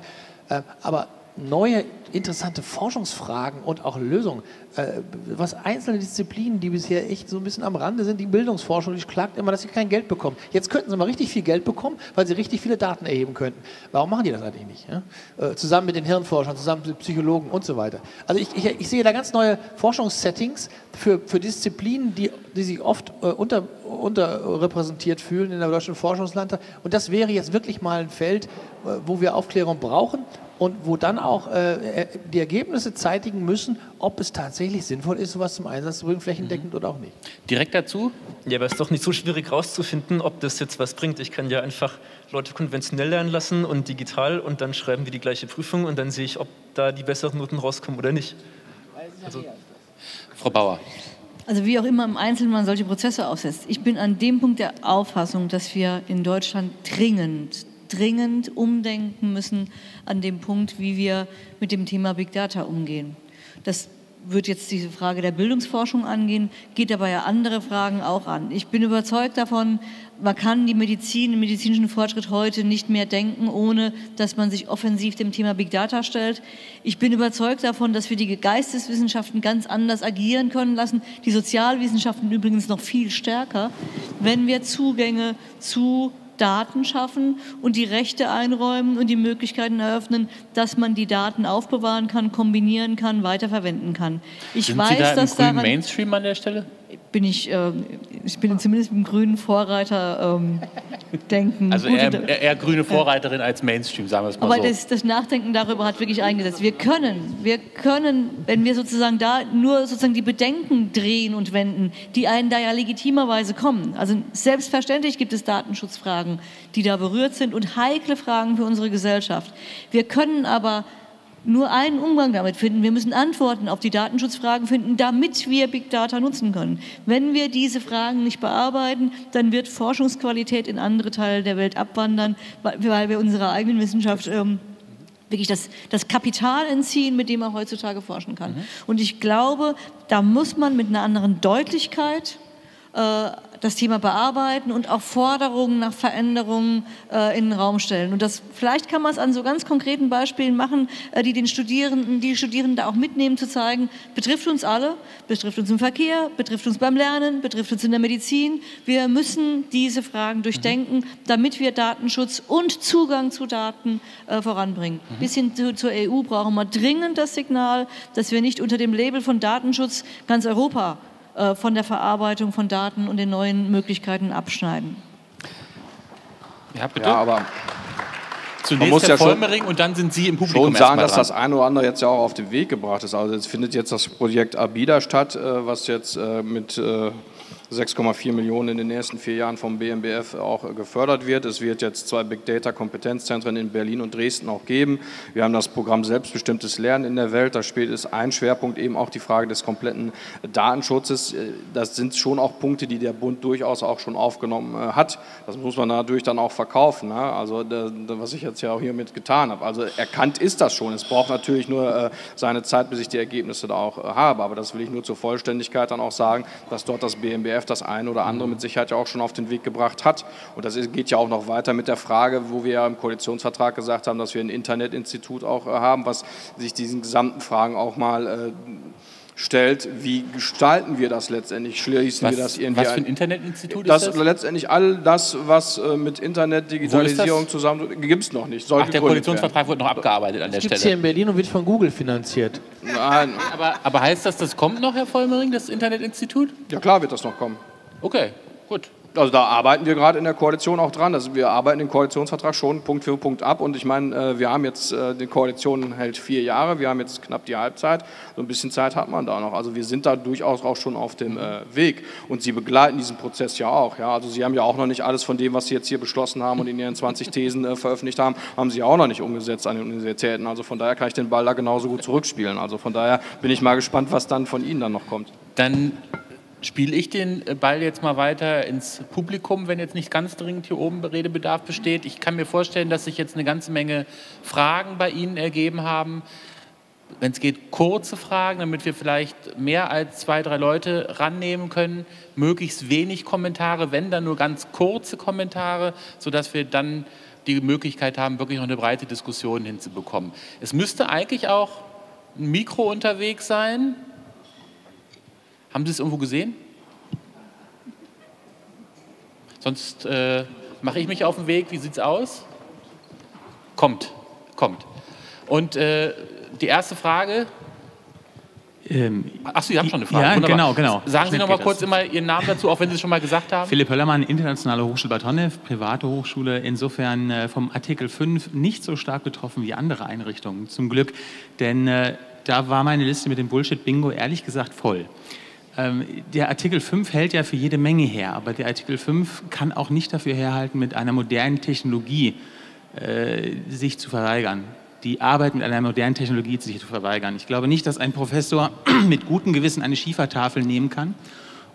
äh, aber neue interessante Forschungsfragen und auch Lösungen, äh, was einzelne Disziplinen, die bisher echt so ein bisschen am Rande sind, die Bildungsforschung, die klagt immer, dass sie kein Geld bekommen. Jetzt könnten sie mal richtig viel Geld bekommen, weil sie richtig viele Daten erheben könnten. Warum machen die das eigentlich nicht? Ja? Äh, zusammen mit den Hirnforschern, zusammen mit Psychologen und so weiter. Also ich, ich, ich sehe da ganz neue Forschungssettings für, für Disziplinen, die, die sich oft äh, unter, unterrepräsentiert fühlen in der deutschen Forschungslandschaft. Und das wäre jetzt wirklich mal ein Feld, äh, wo wir Aufklärung brauchen und wo dann auch äh, die Ergebnisse zeitigen müssen, ob es tatsächlich sinnvoll ist, sowas zum Einsatz zu bringen, flächendeckend oder auch nicht. Direkt dazu, Ja, aber es ist doch nicht so schwierig rauszufinden, ob das jetzt was bringt. Ich kann ja einfach Leute konventionell lernen lassen und digital und dann schreiben wir die gleiche Prüfung und dann sehe ich, ob da die besseren Noten rauskommen oder nicht. Frau Bauer. Also wie auch immer im Einzelnen man solche Prozesse aufsetzt. Ich bin an dem Punkt der Auffassung, dass wir in Deutschland dringend, dringend umdenken müssen an dem Punkt, wie wir mit dem Thema Big Data umgehen. Das wird jetzt diese Frage der Bildungsforschung angehen, geht aber ja andere Fragen auch an. Ich bin überzeugt davon, man kann die Medizin, den medizinischen Fortschritt heute nicht mehr denken, ohne dass man sich offensiv dem Thema Big Data stellt. Ich bin überzeugt davon, dass wir die Geisteswissenschaften ganz anders agieren können lassen, die Sozialwissenschaften übrigens noch viel stärker, wenn wir Zugänge zu Daten schaffen und die Rechte einräumen und die Möglichkeiten eröffnen, dass man die Daten aufbewahren kann, kombinieren kann, weiterverwenden kann. Ich Sind weiß, Sie da im dass daran Mainstream an der Stelle? Bin ich, äh, ich bin zumindest im grünen Vorreiter ähm, denken. Also eher, eher, grüne Vorreiterin als Mainstream, sagen wir es mal aber so. das, das Nachdenken darüber hat wirklich eingesetzt. Wir können, wir können, wenn wir sozusagen da nur sozusagen die Bedenken drehen und wenden, die einen da ja legitimerweise kommen. Also selbstverständlich gibt es Datenschutzfragen, die da berührt sind und heikle Fragen für unsere Gesellschaft. Wir können aber nur einen Umgang damit finden. Wir müssen Antworten auf die Datenschutzfragen finden, damit wir Big Data nutzen können. Wenn wir diese Fragen nicht bearbeiten, dann wird Forschungsqualität in andere Teile der Welt abwandern, weil wir unserer eigenen Wissenschaft ähm, wirklich das, das Kapital entziehen, mit dem man heutzutage forschen kann. Und ich glaube, da muss man mit einer anderen Deutlichkeit äh, das Thema bearbeiten und auch Forderungen nach Veränderungen äh, in den Raum stellen. Und das, vielleicht kann man es an so ganz konkreten Beispielen machen, äh, die den Studierenden, die Studierenden auch mitnehmen, zu zeigen, betrifft uns alle, betrifft uns im Verkehr, betrifft uns beim Lernen, betrifft uns in der Medizin. Wir müssen diese Fragen durchdenken, damit wir Datenschutz und Zugang zu Daten äh, voranbringen. Mhm. Bis hin zu, zur EU brauchen wir dringend das Signal, dass wir nicht unter dem Label von Datenschutz ganz Europa von der Verarbeitung von Daten und den neuen Möglichkeiten abschneiden. Ja, bitte. Ja, aber Zunächst muss Herr ja Vollmering und dann sind Sie im Publikum schon sagen, dass das eine oder andere jetzt ja auch auf den Weg gebracht ist. Also jetzt findet jetzt das Projekt ABIDA statt, äh, was jetzt äh, mit 6,4 Millionen in den nächsten vier Jahren vom BMBF auch gefördert wird. Es wird jetzt zwei Big Data Kompetenzzentren in Berlin und Dresden auch geben. Wir haben das Programm Selbstbestimmtes Lernen in der Welt. Da spielt es ein Schwerpunkt eben auch die Frage des kompletten Datenschutzes. Das sind schon auch Punkte, die der Bund durchaus auch schon aufgenommen äh, hat. Das muss man natürlich dann auch verkaufen. Ne? Also was ich jetzt ja auch hiermit getan habe. Also erkannt ist das schon. Es braucht natürlich nur äh, seine Zeit, bis ich die Ergebnisse da auch äh, habe. Aber das will ich nur zur Vollständigkeit dann auch sagen, dass dort das BMBF BMBF das eine oder andere mit Sicherheit ja auch schon auf den Weg gebracht hat. Und das geht ja auch noch weiter mit der Frage, wo wir ja im Koalitionsvertrag gesagt haben, dass wir ein Internetinstitut auch äh, haben, was sich diesen gesamten Fragen auch mal äh, stellt, wie gestalten wir das letztendlich? Schließen was, wir das irgendwie Was für ein Internetinstitut das ist das? Letztendlich all das, was äh, mit Internet, Digitalisierung zusammen gibt es noch nicht. Soll Ach, der Koalitionsvertrag wird noch abgearbeitet an das der Stelle. Gibt hier in Berlin und wird von Google finanziert. Nein. aber, aber heißt das, das kommt noch, Herr Vollmering, das Internetinstitut? Ja klar wird das noch kommen. Okay, gut. Also da arbeiten wir gerade in der Koalition auch dran. Also wir arbeiten den Koalitionsvertrag schon Punkt für Punkt ab. Und ich meine, äh, wir haben jetzt, äh, die Koalition hält vier Jahre, wir haben jetzt knapp die Halbzeit. So ein bisschen Zeit hat man da noch. Also wir sind da durchaus auch schon auf dem äh, Weg. Und Sie begleiten diesen Prozess ja auch. Ja? Also Sie haben ja auch noch nicht alles von dem, was Sie jetzt hier beschlossen haben und in Ihren 20 Thesen veröffentlicht haben, haben Sie auch noch nicht umgesetzt an den Universitäten. Also von daher kann ich den Ball da genauso gut zurückspielen. Also von daher bin ich mal gespannt, was dann von Ihnen dann noch kommt. Dann spiele ich den Ball jetzt mal weiter ins Publikum, wenn jetzt nicht ganz dringend hier oben Redebedarf besteht. Ich kann mir vorstellen, dass sich jetzt eine ganze Menge Fragen bei Ihnen ergeben haben. Wenn es geht, kurze Fragen, damit wir vielleicht mehr als zwei, drei Leute rannehmen können. Möglichst wenig Kommentare, wenn dann nur ganz kurze Kommentare, sodass wir dann die Möglichkeit haben, wirklich noch eine breite Diskussion hinzubekommen. Es müsste eigentlich auch ein Mikro unterwegs sein, haben Sie es irgendwo gesehen? Sonst äh, mache ich mich auf den Weg. Wie sieht es aus? Kommt, kommt. Und äh, die erste Frage. Ähm, Achso, Sie haben schon eine Frage. Ja, Wunderbar. genau, genau. Sagen Sie noch mal kurz immer Ihren Namen dazu, auch wenn Sie es schon mal gesagt haben. Philipp Höllermann, Internationale Hochschule Bad Honnef, private Hochschule, insofern äh, vom Artikel 5 nicht so stark betroffen wie andere Einrichtungen, zum Glück. Denn äh, da war meine Liste mit dem Bullshit-Bingo ehrlich gesagt voll. Ähm, der Artikel 5 hält ja für jede Menge her, aber der Artikel 5 kann auch nicht dafür herhalten, mit einer modernen Technologie äh, sich zu verweigern. Die Arbeit mit einer modernen Technologie sich zu verweigern. Ich glaube nicht, dass ein Professor mit gutem Gewissen eine Schiefertafel nehmen kann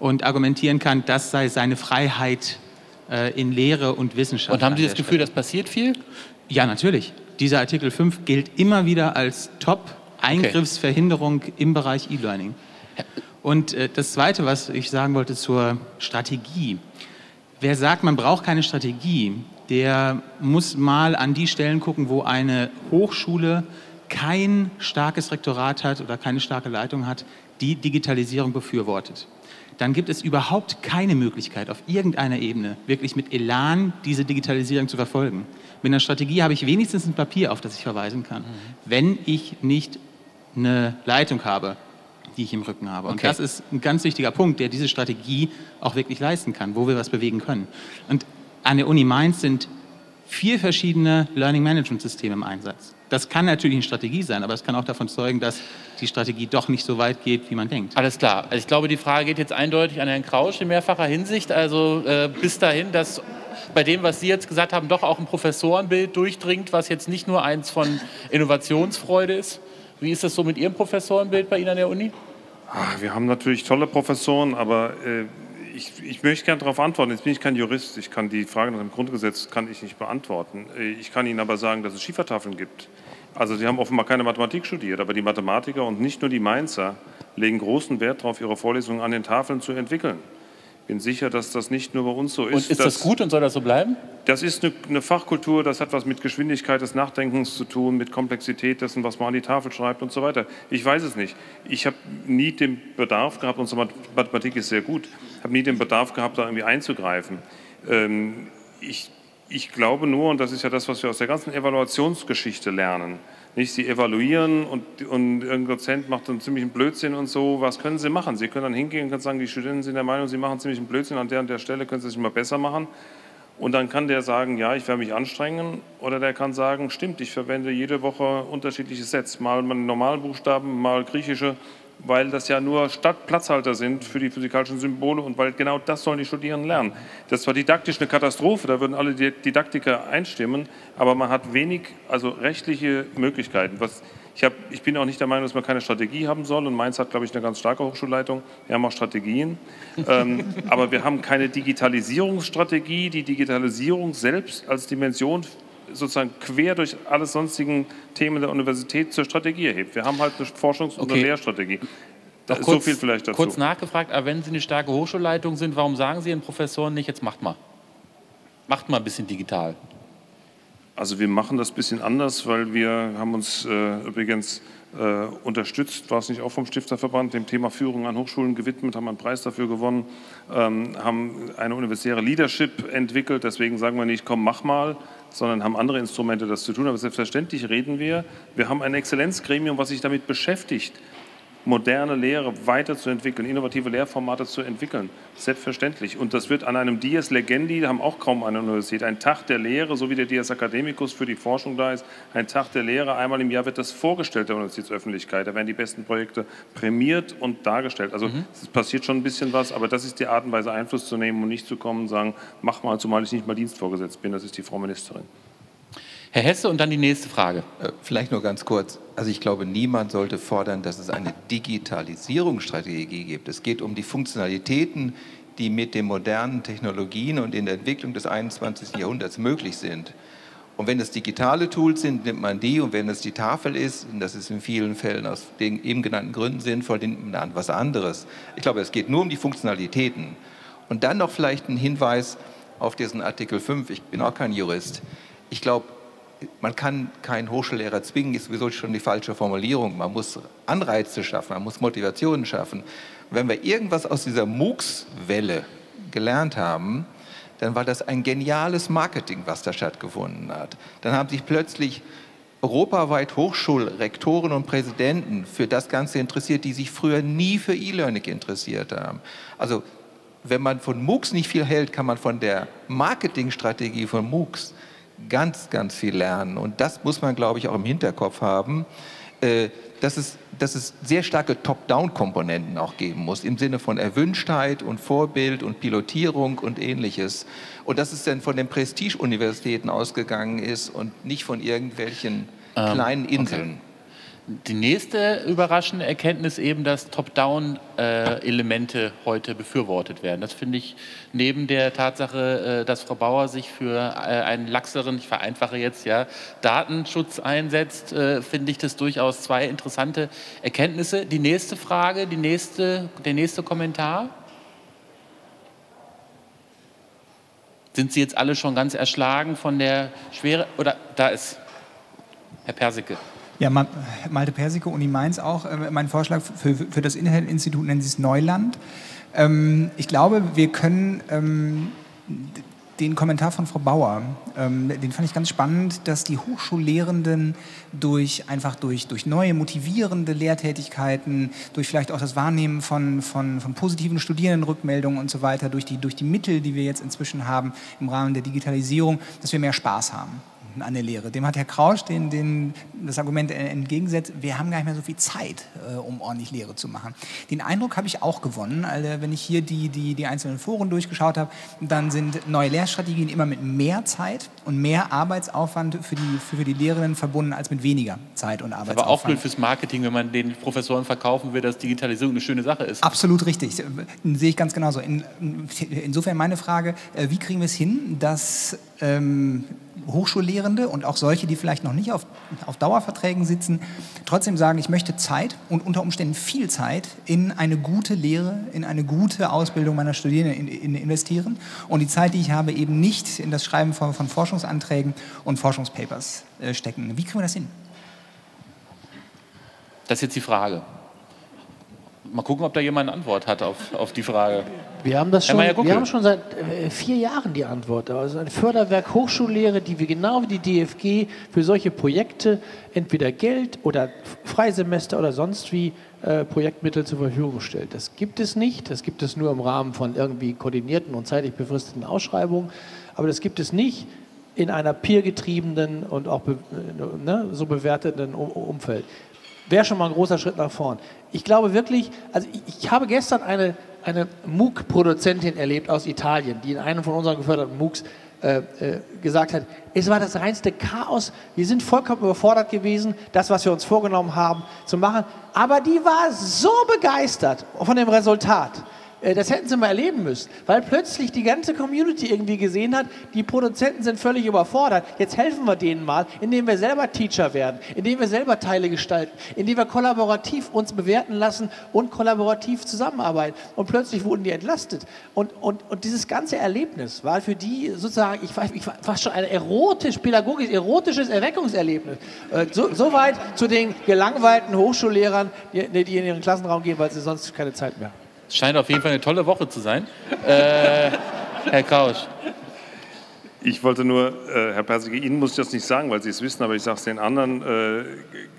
und argumentieren kann, das sei seine Freiheit äh, in Lehre und Wissenschaft. Und haben Sie das Gefühl, Stelle. das passiert viel? Ja, natürlich. Dieser Artikel 5 gilt immer wieder als Top-Eingriffsverhinderung okay. im Bereich E-Learning. Und äh, das Zweite, was ich sagen wollte zur Strategie. Wer sagt, man braucht keine Strategie, der muss mal an die Stellen gucken, wo eine Hochschule kein starkes Rektorat hat oder keine starke Leitung hat, die Digitalisierung befürwortet. Dann gibt es überhaupt keine Möglichkeit auf irgendeiner Ebene wirklich mit Elan diese Digitalisierung zu verfolgen. Mit einer Strategie habe ich wenigstens ein Papier, auf das ich verweisen kann, mhm. wenn ich nicht eine Leitung habe, die ich im Rücken habe. Okay. Und das ist ein ganz wichtiger Punkt, der diese Strategie auch wirklich leisten kann, wo wir was bewegen können. Und an der Uni Mainz sind vier verschiedene Learning Management Systeme im Einsatz. Das kann natürlich eine Strategie sein, aber es kann auch davon zeugen, dass die Strategie doch nicht so weit geht, wie man denkt. Alles klar. Also ich glaube, die Frage geht jetzt eindeutig an Herrn Krausch in mehrfacher Hinsicht. Also äh, bis dahin, dass bei dem, was Sie jetzt gesagt haben, doch auch ein Professorenbild durchdringt, was jetzt nicht nur eins von Innovationsfreude ist. Wie ist das so mit Ihrem Professorenbild bei Ihnen an der Uni? Ach, wir haben natürlich tolle Professoren, aber äh, ich, ich, möchte gerne darauf antworten. Jetzt bin ich kein Jurist, ich kann die Frage nach dem Grundgesetz kann ich nicht beantworten. Äh, ich kann Ihnen aber sagen, dass es Schiefertafeln gibt. Also Sie haben offenbar keine Mathematik studiert, aber die Mathematiker und nicht nur die Mainzer legen großen Wert darauf, ihre Vorlesungen an den Tafeln zu entwickeln. Bin sicher, dass das nicht nur bei uns so ist. Und ist das gut und soll das so bleiben? Das ist eine, eine, Fachkultur, das hat was mit Geschwindigkeit des Nachdenkens zu tun, mit Komplexität dessen, was man an die Tafel schreibt und so weiter. Ich weiß es nicht. Ich habe nie den Bedarf gehabt, unsere Mathematik ist sehr gut, habe nie den Bedarf gehabt, da irgendwie einzugreifen. Ähm, ich, ich glaube nur, und das ist ja das, was wir aus der ganzen Evaluationsgeschichte lernen, nicht, sie evaluieren und, und irgendein Dozent macht einen ziemlichen Blödsinn und so. Was können sie machen? Sie können dann hingehen und können sagen, die Studenten sind der Meinung, sie machen ziemlich einen Blödsinn an der und der Stelle, können sie sich mal besser machen. Und dann kann der sagen, ja, ich werde mich anstrengen. Oder der kann sagen, stimmt, ich verwende jede Woche unterschiedliche Sets. Mal normalen Buchstaben, mal griechische weil das ja nur Stadtplatzhalter sind für die physikalischen Symbole und weil genau das sollen die Studierenden lernen. Das war didaktisch eine Katastrophe, da würden alle Didaktiker einstimmen, aber man hat wenig, also rechtliche Möglichkeiten. Was ich, hab, ich bin auch nicht der Meinung, dass man keine Strategie haben soll und Mainz hat, glaube ich, eine ganz starke Hochschulleitung. Wir haben auch Strategien, ähm, aber wir haben keine Digitalisierungsstrategie. Die Digitalisierung selbst als Dimension sozusagen quer durch alle sonstigen Themen der Universität zur Strategie erhebt. Wir haben halt eine Forschungs- und eine Lehrstrategie. Da, kurz, so viel vielleicht dazu. Kurz nachgefragt, aber wenn Sie eine starke Hochschulleitung sind, warum sagen Sie Ihren Professoren nicht, jetzt macht mal? Macht mal ein bisschen digital. Also wir machen das ein bisschen anders, weil wir haben uns äh, übrigens äh, unterstützt, war es nicht auch vom Stifterverband, dem Thema Führung an Hochschulen gewidmet, haben einen Preis dafür gewonnen, ähm, haben eine universitäre Leadership entwickelt. Deswegen sagen wir nicht, komm, mach mal, sondern haben andere Instrumente, das zu tun. Aber selbstverständlich reden wir. Wir haben ein Exzellenzgremium, was sich damit beschäftigt, moderne Lehre weiterzuentwickeln, innovative Lehrformate zu entwickeln. Selbstverständlich. Und das wird an einem Dies Legendi, haben auch kaum eine Universität, ein Tag der Lehre, so wie der Dies Academicus für die Forschung da ist, ein Tag der Lehre, einmal im Jahr wird das vorgestellt der Universitätsöffentlichkeit. Da werden die besten Projekte prämiert und dargestellt. Also mhm. es passiert schon ein bisschen was, aber das ist die Art und Weise, Einfluss zu nehmen und nicht zu kommen und sagen, mach mal, zumal ich nicht mal dienstvorgesetzt bin, das ist die Frau Ministerin. Herr Hesse und dann die nächste Frage. Äh, vielleicht nur ganz kurz. Also ich glaube, niemand sollte fordern, dass es eine Digitalisierungsstrategie gibt. Es geht um die Funktionalitäten, die mit den modernen Technologien und in der Entwicklung des 21. Jahrhunderts möglich sind. Und wenn es digitale Tools sind, nimmt man die. Und wenn es die Tafel ist, und das ist in vielen Fällen aus den eben genannten Gründen sinnvoll, nimmt man was anderes. Ich glaube, es geht nur um die Funktionalitäten. Und dann noch vielleicht ein Hinweis auf diesen Artikel 5. Ich bin auch kein Jurist. Ich glaube, man kann keinen Hochschullehrer zwingen, ist sowieso schon die falsche Formulierung. Man muss Anreize schaffen, man muss Motivationen schaffen. Wenn wir irgendwas aus dieser MOOCs-Welle gelernt haben, dann war das ein geniales Marketing, was da stattgefunden hat. Dann haben sich plötzlich europaweit Hochschulrektoren und Präsidenten für das Ganze interessiert, die sich früher nie für E-Learning interessiert haben. Also wenn man von MOOCs nicht viel hält, kann man von der Marketingstrategie von MOOCs ganz, ganz viel lernen. Und das muss man, glaube ich, auch im Hinterkopf haben, äh, dass, es, dass es sehr starke Top-Down-Komponenten auch geben muss, im Sinne von Erwünschtheit und Vorbild und Pilotierung und ähnliches. Und dass es dann von den Prestige-Universitäten ausgegangen ist und nicht von irgendwelchen ähm, kleinen Inseln. Okay. Die nächste überraschende Erkenntnis eben, dass Top-Down-Elemente heute befürwortet werden. Das finde ich neben der Tatsache, äh, dass Frau Bauer sich für äh, einen laxeren, ich vereinfache jetzt ja, Datenschutz einsetzt, äh, finde ich das durchaus zwei interessante Erkenntnisse. Die nächste Frage, die nächste, der nächste Kommentar. Sind Sie jetzt alle schon ganz erschlagen von der Schwere? Oder da ist Herr Persicke. Ja, Malte Persiko, Uni Mainz auch. Äh, mein Vorschlag für, für das Internet-Institut nennen Sie es Neuland. Ähm, ich glaube, wir können ähm, den Kommentar von Frau Bauer, ähm, den fand ich ganz spannend, dass die Hochschullehrenden durch einfach durch, durch neue motivierende Lehrtätigkeiten, durch vielleicht auch das Wahrnehmen von, von, von positiven Studierendenrückmeldungen und so weiter, durch die, durch die Mittel, die wir jetzt inzwischen haben im Rahmen der Digitalisierung, dass wir mehr Spaß haben an der Lehre. Dem hat Herr Krausch den, den, das Argument entgegengesetzt, wir haben gar nicht mehr so viel Zeit, äh, um ordentlich Lehre zu machen. Den Eindruck habe ich auch gewonnen, also wenn ich hier die, die, die einzelnen Foren durchgeschaut habe, dann sind neue Lehrstrategien immer mit mehr Zeit und mehr Arbeitsaufwand für die, für, für die Lehrenden verbunden als mit weniger Zeit und Arbeitsaufwand. Aber auch blöd fürs Marketing, wenn man den Professoren verkaufen will, dass Digitalisierung eine schöne Sache ist. Absolut richtig, sehe ich ganz genauso. In, insofern meine Frage, äh, wie kriegen wir es hin, dass ähm, Hochschullehrende und auch solche, die vielleicht noch nicht auf, auf Dauerverträgen sitzen, trotzdem sagen, ich möchte Zeit und unter Umständen viel Zeit in eine gute Lehre, in eine gute Ausbildung meiner Studierenden in, in investieren und die Zeit, die ich habe, eben nicht in das Schreiben von, von Forschungsanträgen und Forschungspapers äh, stecken. Wie kriegen wir das hin? Das ist jetzt die Frage. Mal gucken, ob da jemand eine Antwort hat auf, auf die Frage. Wir haben das schon, wir haben schon seit äh, vier Jahren die Antwort. Also ein Förderwerk Hochschullehre, die wir genau wie die DFG für solche Projekte entweder Geld oder Freisemester oder sonst wie äh, Projektmittel zur Verfügung stellt. Das gibt es nicht. Das gibt es nur im Rahmen von irgendwie koordinierten und zeitlich befristeten Ausschreibungen. Aber das gibt es nicht in einer peergetriebenen und auch be, äh, ne, so bewerteten Umfeld. Wäre schon mal ein großer Schritt nach vorn. Ich glaube wirklich, also ich, ich habe gestern eine eine MOOC-Produzentin erlebt aus Italien, die in einem von unseren geförderten MOOCs äh, äh, gesagt hat, es war das reinste Chaos, wir sind vollkommen überfordert gewesen, das, was wir uns vorgenommen haben, zu machen. Aber die war so begeistert von dem Resultat, das hätten sie mal erleben müssen, weil plötzlich die ganze Community irgendwie gesehen hat, die Produzenten sind völlig überfordert. Jetzt helfen wir denen mal, indem wir selber Teacher werden, indem wir selber Teile gestalten, indem wir kollaborativ uns bewerten lassen und kollaborativ zusammenarbeiten. Und plötzlich wurden die entlastet. Und, und, und dieses ganze Erlebnis war für die sozusagen, ich war, ich war schon ein erotisch, pädagogisch, erotisches Erweckungserlebnis. Äh, so, so weit zu den gelangweilten Hochschullehrern, die, die in ihren Klassenraum gehen, weil sie sonst keine Zeit mehr haben. Es scheint auf jeden Fall eine tolle Woche zu sein. Äh, Herr Krausch. Ich wollte nur, äh, Herr Persige, Ihnen muss ich das nicht sagen, weil Sie es wissen, aber ich sage es den anderen äh,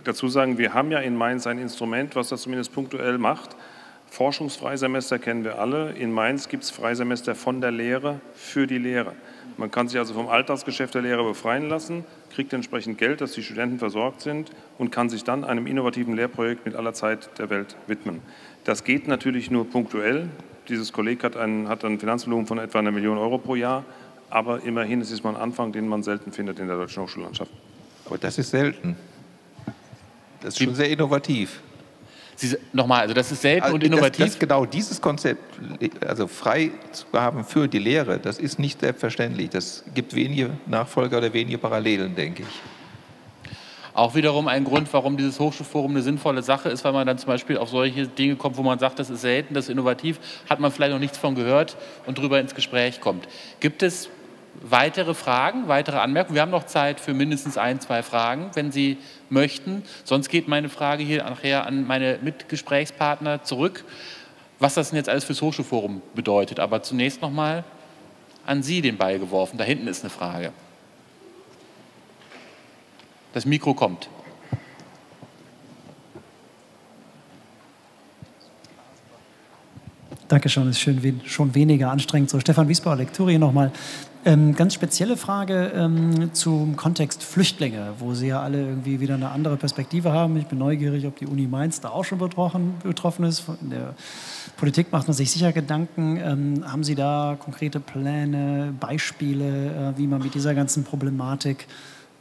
dazu sagen, wir haben ja in Mainz ein Instrument, was das zumindest punktuell macht. Forschungsfreisemester kennen wir alle. In Mainz gibt es Freisemester von der Lehre für die Lehre. Man kann sich also vom Alltagsgeschäft der Lehre befreien lassen, kriegt entsprechend Geld, dass die Studenten versorgt sind und kann sich dann einem innovativen Lehrprojekt mit aller Zeit der Welt widmen. Das geht natürlich nur punktuell. Dieses Kolleg hat, einen, hat ein Finanzvolumen von etwa einer Million Euro pro Jahr. Aber immerhin, es ist mal ein Anfang, den man selten findet in der deutschen Hochschullandschaft. Aber das ist selten. Das ist schon sehr innovativ. Sie, nochmal, also das ist selten also und innovativ. Das, das genau dieses Konzept, also frei zu haben für die Lehre, das ist nicht selbstverständlich. Das gibt wenige Nachfolger oder wenige Parallelen, denke ich. Auch wiederum ein Grund, warum dieses Hochschulforum eine sinnvolle Sache ist, weil man dann zum Beispiel auf solche Dinge kommt, wo man sagt, das ist selten, das ist innovativ, hat man vielleicht noch nichts von gehört und darüber ins Gespräch kommt. Gibt es weitere Fragen, weitere Anmerkungen? Wir haben noch Zeit für mindestens ein, zwei Fragen, wenn Sie möchten. Sonst geht meine Frage hier nachher an meine Mitgesprächspartner zurück, was das denn jetzt alles fürs Hochschulforum bedeutet. Aber zunächst noch mal an Sie den Ball geworfen. Da hinten ist eine Frage. Das Mikro kommt. Danke schon, ist schön, schon weniger anstrengend. So, Stefan Wiesbauer, Lektorie nochmal. Ähm, ganz spezielle Frage ähm, zum Kontext Flüchtlinge, wo Sie ja alle irgendwie wieder eine andere Perspektive haben. Ich bin neugierig, ob die Uni Mainz da auch schon betroffen, betroffen ist. In der Politik macht man sich sicher Gedanken. Ähm, haben Sie da konkrete Pläne, Beispiele, äh, wie man mit dieser ganzen Problematik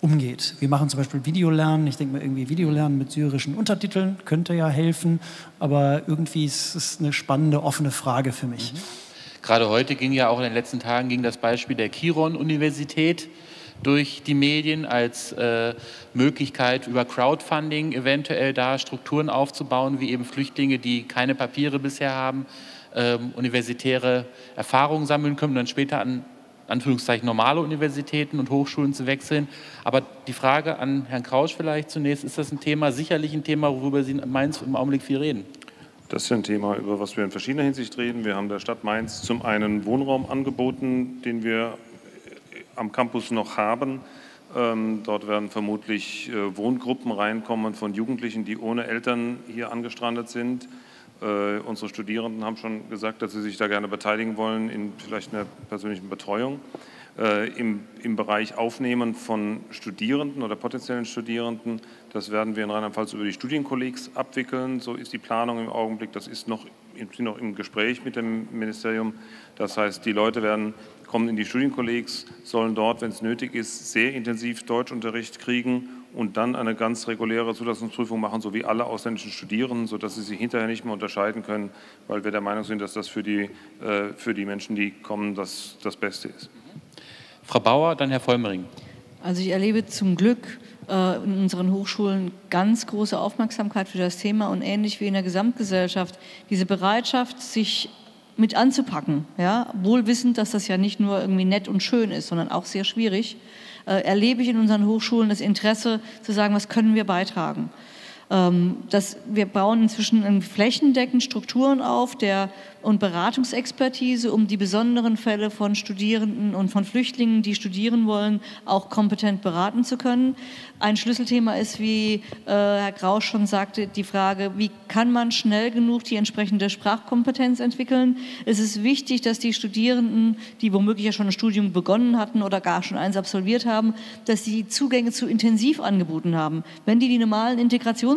umgeht. Wir machen zum Beispiel Videolernen. Ich denke mal, irgendwie Videolernen mit syrischen Untertiteln könnte ja helfen, aber irgendwie ist es eine spannende, offene Frage für mich. Mhm. Gerade heute ging ja auch in den letzten Tagen ging das Beispiel der Kiron-Universität durch die Medien als äh, Möglichkeit, über Crowdfunding eventuell da Strukturen aufzubauen, wie eben Flüchtlinge, die keine Papiere bisher haben, ähm, universitäre Erfahrungen sammeln können und dann später an Anführungszeichen normale Universitäten und Hochschulen zu wechseln. Aber die Frage an Herrn Krausch vielleicht zunächst, ist das ein Thema, sicherlich ein Thema, worüber Sie in Mainz im Augenblick viel reden? Das ist ein Thema, über was wir in verschiedener Hinsicht reden. Wir haben der Stadt Mainz zum einen Wohnraum angeboten, den wir am Campus noch haben. Ähm, dort werden vermutlich äh, Wohngruppen reinkommen von Jugendlichen, die ohne Eltern hier angestrandet sind. Äh, unsere Studierenden haben schon gesagt, dass sie sich da gerne beteiligen wollen in vielleicht einer persönlichen Betreuung. Äh, im, Im Bereich Aufnehmen von Studierenden oder potenziellen Studierenden, das werden wir in Rheinland-Pfalz über die Studienkollegs abwickeln. So ist die Planung im Augenblick. Das ist noch, sind noch im Gespräch mit dem Ministerium. Das heißt, die Leute werden kommen in die Studienkollegs, sollen dort, wenn es nötig ist, sehr intensiv Deutschunterricht kriegen und dann eine ganz reguläre Zulassungsprüfung machen, so wie alle ausländischen Studierenden, sodass sie sich hinterher nicht mehr unterscheiden können, weil wir der Meinung sind, dass das für die, äh, für die Menschen, die kommen, das, das Beste ist. Frau Bauer, dann Herr Vollmering. Also ich erlebe zum Glück äh, in unseren Hochschulen ganz große Aufmerksamkeit für das Thema und ähnlich wie in der Gesamtgesellschaft diese Bereitschaft, sich mit anzupacken, ja, wohl wissend, dass das ja nicht nur irgendwie nett und schön ist, sondern auch sehr schwierig, äh, erlebe ich in unseren Hochschulen das Interesse zu sagen, was können wir beitragen. Ähm, das, wir bauen inzwischen flächendeckend Strukturen auf der, und Beratungsexpertise, um die besonderen Fälle von Studierenden und von Flüchtlingen, die studieren wollen, auch kompetent beraten zu können. Ein Schlüsselthema ist, wie äh, Herr Grausch schon sagte, die Frage, wie kann man schnell genug die entsprechende Sprachkompetenz entwickeln? Es ist wichtig, dass die Studierenden, die womöglich ja schon ein Studium begonnen hatten oder gar schon eins absolviert haben, dass sie Zugänge zu Intensivangeboten haben. Wenn die die normalen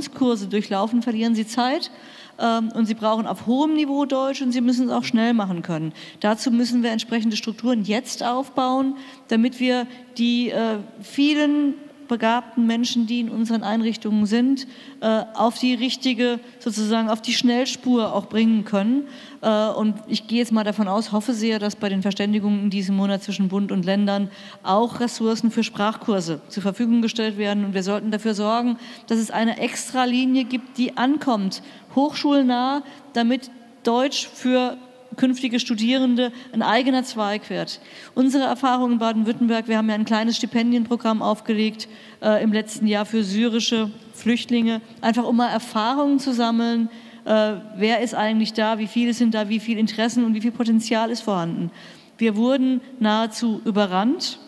Integrationskurse durchlaufen, verlieren sie Zeit ähm, und sie brauchen auf hohem Niveau Deutsch und sie müssen es auch schnell machen können. Dazu müssen wir entsprechende Strukturen jetzt aufbauen, damit wir die äh, vielen begabten Menschen, die in unseren Einrichtungen sind, äh, auf die richtige, sozusagen auf die Schnellspur auch bringen können. Äh, und ich gehe jetzt mal davon aus, hoffe sehr, dass bei den Verständigungen in diesem Monat zwischen Bund und Ländern auch Ressourcen für Sprachkurse zur Verfügung gestellt werden. Und wir sollten dafür sorgen, dass es eine Extralinie gibt, die ankommt, hochschulnah, damit Deutsch für künftige Studierende ein eigener Zweig wird. Unsere Erfahrung in Baden-Württemberg, wir haben ja ein kleines Stipendienprogramm aufgelegt äh, im letzten Jahr für syrische Flüchtlinge, einfach um mal Erfahrungen zu sammeln, äh, wer ist eigentlich da, wie viele sind da, wie viel Interessen und wie viel Potenzial ist vorhanden. Wir wurden nahezu überrannt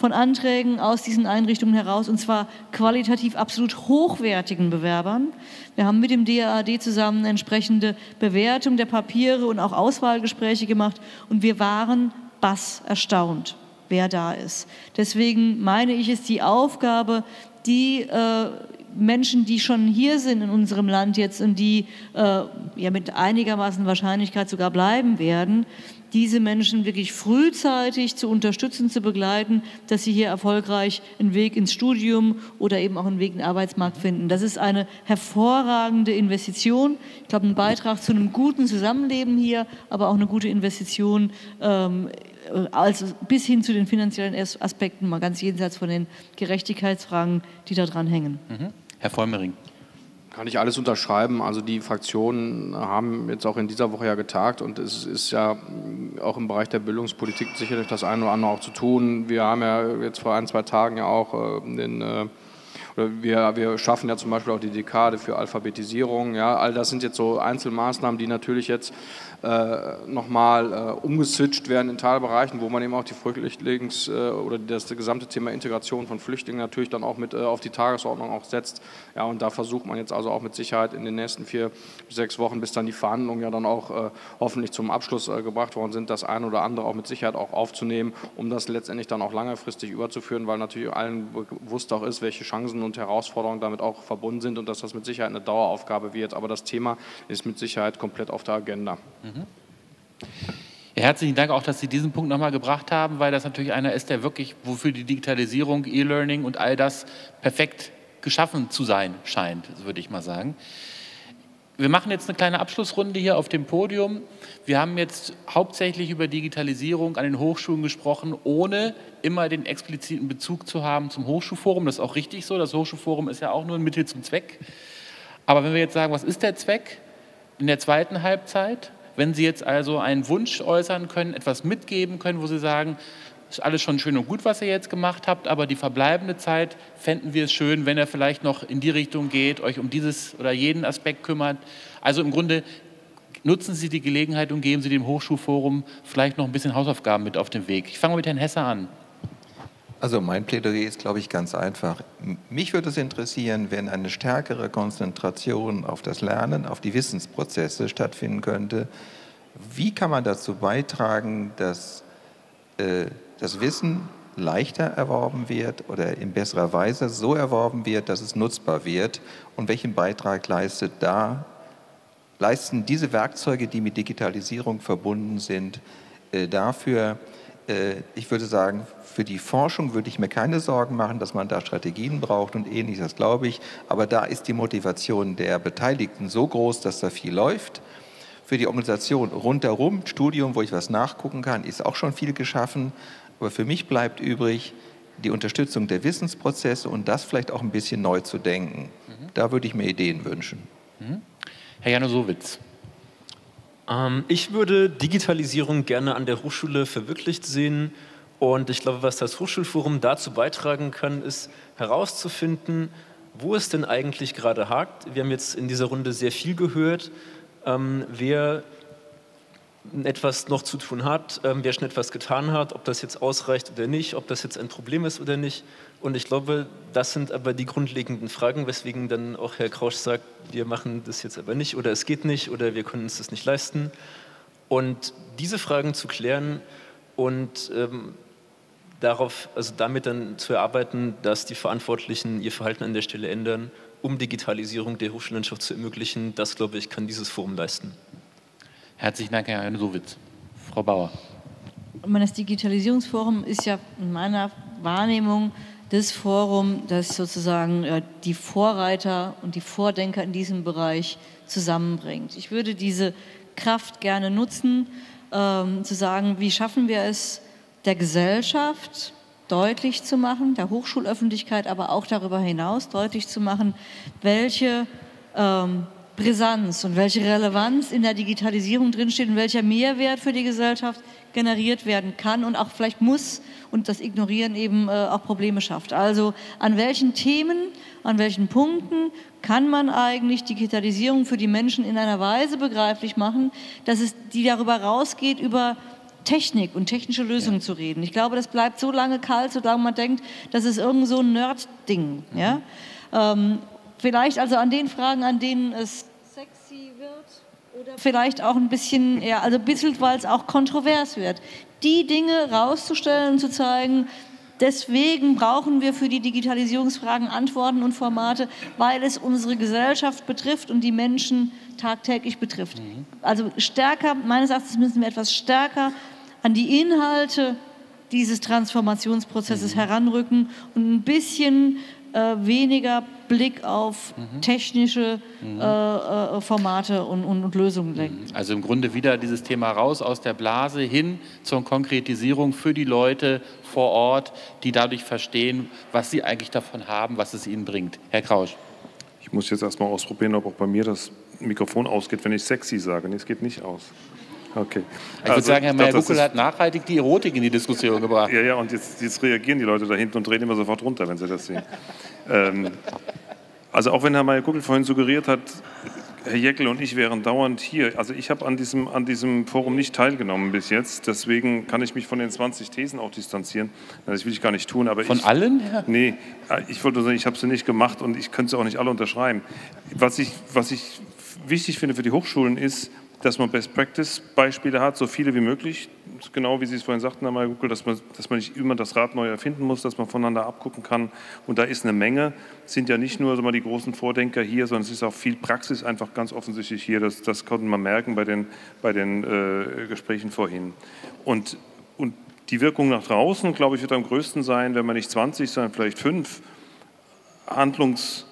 von Anträgen aus diesen Einrichtungen heraus, und zwar qualitativ absolut hochwertigen Bewerbern. Wir haben mit dem DAAD zusammen entsprechende Bewertung der Papiere und auch Auswahlgespräche gemacht, und wir waren bass erstaunt, wer da ist. Deswegen meine ich, ist die Aufgabe, die äh, Menschen, die schon hier sind in unserem Land jetzt und die äh, ja mit einigermaßen Wahrscheinlichkeit sogar bleiben werden, diese Menschen wirklich frühzeitig zu unterstützen, zu begleiten, dass sie hier erfolgreich einen Weg ins Studium oder eben auch einen Weg in den Arbeitsmarkt finden. Das ist eine hervorragende Investition. Ich glaube, ein Beitrag zu einem guten Zusammenleben hier, aber auch eine gute Investition ähm, also bis hin zu den finanziellen Aspekten, mal ganz jenseits von den Gerechtigkeitsfragen, die da dran hängen. Mhm. Herr Vollmering. Kann ich alles unterschreiben. Also die Fraktionen haben jetzt auch in dieser Woche ja getagt und es ist ja auch im Bereich der Bildungspolitik sicherlich das eine oder andere auch zu tun. Wir haben ja jetzt vor ein, zwei Tagen ja auch äh, den äh, wir, wir schaffen ja zum Beispiel auch die Dekade für Alphabetisierung. Ja, all das sind jetzt so Einzelmaßnahmen, die natürlich jetzt äh, nochmal äh, umgeswitcht werden in Teilbereichen, wo man eben auch die Flüchtlings- äh, oder das gesamte Thema Integration von Flüchtlingen natürlich dann auch mit äh, auf die Tagesordnung auch setzt. Ja, und da versucht man jetzt also auch mit Sicherheit in den nächsten vier sechs Wochen, bis dann die Verhandlungen ja dann auch äh, hoffentlich zum Abschluss äh, gebracht worden sind, das eine oder andere auch mit Sicherheit auch aufzunehmen, um das letztendlich dann auch langfristig überzuführen, weil natürlich allen bewusst auch ist, welche Chancen und Herausforderungen damit auch verbunden sind und dass das mit Sicherheit eine Daueraufgabe wird. Aber das Thema ist mit Sicherheit komplett auf der Agenda. Mhm. Ja, herzlichen Dank auch, dass Sie diesen Punkt nochmal gebracht haben, weil das natürlich einer ist, der wirklich, wofür die Digitalisierung, E-Learning und all das perfekt geschaffen zu sein scheint, würde ich mal sagen. Wir machen jetzt eine kleine Abschlussrunde hier auf dem Podium. Wir haben jetzt hauptsächlich über Digitalisierung an den Hochschulen gesprochen, ohne immer den expliziten Bezug zu haben zum Hochschulforum. Das ist auch richtig so. Das Hochschulforum ist ja auch nur ein Mittel zum Zweck. Aber wenn wir jetzt sagen, was ist der Zweck in der zweiten Halbzeit? Wenn Sie jetzt also einen Wunsch äußern können, etwas mitgeben können, wo Sie sagen, ist alles schon schön und gut, was ihr jetzt gemacht habt, aber die verbleibende Zeit fänden wir es schön, wenn er vielleicht noch in die Richtung geht, euch um dieses oder jeden Aspekt kümmert. Also im Grunde nutzen Sie die Gelegenheit und geben Sie dem Hochschulforum vielleicht noch ein bisschen Hausaufgaben mit auf den Weg. Ich fange mit Herrn Hesser an. Also mein Plädoyer ist, glaube ich, ganz einfach. Mich würde es interessieren, wenn eine stärkere Konzentration auf das Lernen, auf die Wissensprozesse stattfinden könnte. Wie kann man dazu beitragen, dass äh, das Wissen leichter erworben wird oder in besserer Weise so erworben wird, dass es nutzbar wird? Und welchen Beitrag leistet da, leisten diese Werkzeuge, die mit Digitalisierung verbunden sind, äh, dafür, äh, ich würde sagen, für die Forschung würde ich mir keine Sorgen machen, dass man da Strategien braucht und ähnliches, das glaube ich. Aber da ist die Motivation der Beteiligten so groß, dass da viel läuft. Für die Organisation rundherum, Studium, wo ich was nachgucken kann, ist auch schon viel geschaffen. Aber für mich bleibt übrig, die Unterstützung der Wissensprozesse und das vielleicht auch ein bisschen neu zu denken. Mhm. Da würde ich mir Ideen wünschen. Mhm. Herr Janosowitz. Ähm, ich würde Digitalisierung gerne an der Hochschule verwirklicht sehen. Und ich glaube, was das Hochschulforum dazu beitragen kann, ist herauszufinden, wo es denn eigentlich gerade hakt. Wir haben jetzt in dieser Runde sehr viel gehört, ähm, wer etwas noch zu tun hat, ähm, wer schon etwas getan hat, ob das jetzt ausreicht oder nicht, ob das jetzt ein Problem ist oder nicht. Und ich glaube, das sind aber die grundlegenden Fragen, weswegen dann auch Herr Krausch sagt, wir machen das jetzt aber nicht oder es geht nicht oder wir können uns das nicht leisten. Und diese Fragen zu klären und ähm, darauf, also damit dann zu erarbeiten, dass die Verantwortlichen ihr Verhalten an der Stelle ändern, um Digitalisierung der Hochschullandschaft zu ermöglichen, das glaube ich, kann dieses Forum leisten. Herzlichen Dank, Herr Janosowitz. Frau Bauer. Das Digitalisierungsforum ist ja in meiner Wahrnehmung das Forum, das sozusagen äh, die Vorreiter und die Vordenker in diesem Bereich zusammenbringt. Ich würde diese Kraft gerne nutzen, ähm, zu sagen, wie schaffen wir es, der Gesellschaft deutlich zu machen, der Hochschulöffentlichkeit, aber auch darüber hinaus deutlich zu machen, welche ähm, Brisanz und welche Relevanz in der Digitalisierung drinsteht und welcher Mehrwert für die Gesellschaft generiert werden kann und auch vielleicht muss und das Ignorieren eben äh, auch Probleme schafft. Also an welchen Themen, an welchen Punkten kann man eigentlich Digitalisierung für die Menschen in einer Weise begreiflich machen, dass es die darüber rausgeht, über Technik und technische Lösungen ja. zu reden. Ich glaube, das bleibt so lange kalt, solange man denkt, das ist irgend so ein Nerd-Ding. Mhm. Ja? Ähm, vielleicht also an den Fragen, an denen es oder vielleicht auch ein bisschen, ja, also ein bisschen, weil es auch kontrovers wird. Die Dinge rauszustellen und zu zeigen, Deswegen brauchen wir für die Digitalisierungsfragen Antworten und Formate, weil es unsere Gesellschaft betrifft und die Menschen tagtäglich betrifft. Mhm. Also stärker, meines Erachtens müssen wir etwas stärker an die Inhalte dieses Transformationsprozesses mhm. heranrücken und ein bisschen äh, weniger Blick auf mhm. technische mhm. Äh, äh, Formate und, und, und, Lösungen lenken. Mhm. Also im Grunde wieder dieses Thema raus aus der Blase hin zur Konkretisierung für die Leute vor Ort, die dadurch verstehen, was sie eigentlich davon haben, was es ihnen bringt. Herr Krausch. Ich muss jetzt erstmal ausprobieren, ob auch bei mir das Mikrofon ausgeht, wenn ich sexy sage. Nee, es geht nicht aus. Okay. Ich also, würde sagen, Herr Meyer-Guckel hat nachhaltig die Erotik in die Diskussion gebracht. Ja, ja, und jetzt, jetzt, reagieren die Leute da hinten und drehen immer sofort runter, wenn sie das sehen. ähm, also auch wenn Herr Meyer-Guckel vorhin suggeriert hat, Herr Jeckel und ich wären dauernd hier. Also ich habe an diesem, an diesem Forum nicht teilgenommen bis jetzt. Deswegen kann ich mich von den 20 Thesen auch distanzieren. Das will ich gar nicht tun. Aber von ich, allen? Ja. Nee, ich wollte sagen, ich habe sie nicht gemacht und ich könnte sie auch nicht alle unterschreiben. Was ich, was ich wichtig finde für die Hochschulen ist, dass man Best-Practice-Beispiele hat, so viele wie möglich. Genau wie Sie es vorhin sagten, Herr Google, dass man, dass man nicht immer das Rad neu erfinden muss, dass man voneinander abgucken kann. Und da ist eine Menge. Es sind ja nicht nur mal, die großen Vordenker hier, sondern es ist auch viel Praxis einfach ganz offensichtlich hier. Das, das konnte man merken bei den, bei den äh, Gesprächen vorhin. Und, und die Wirkung nach draußen, glaube ich, wird am größten sein, wenn man nicht 20, sondern vielleicht fünf Handlungs-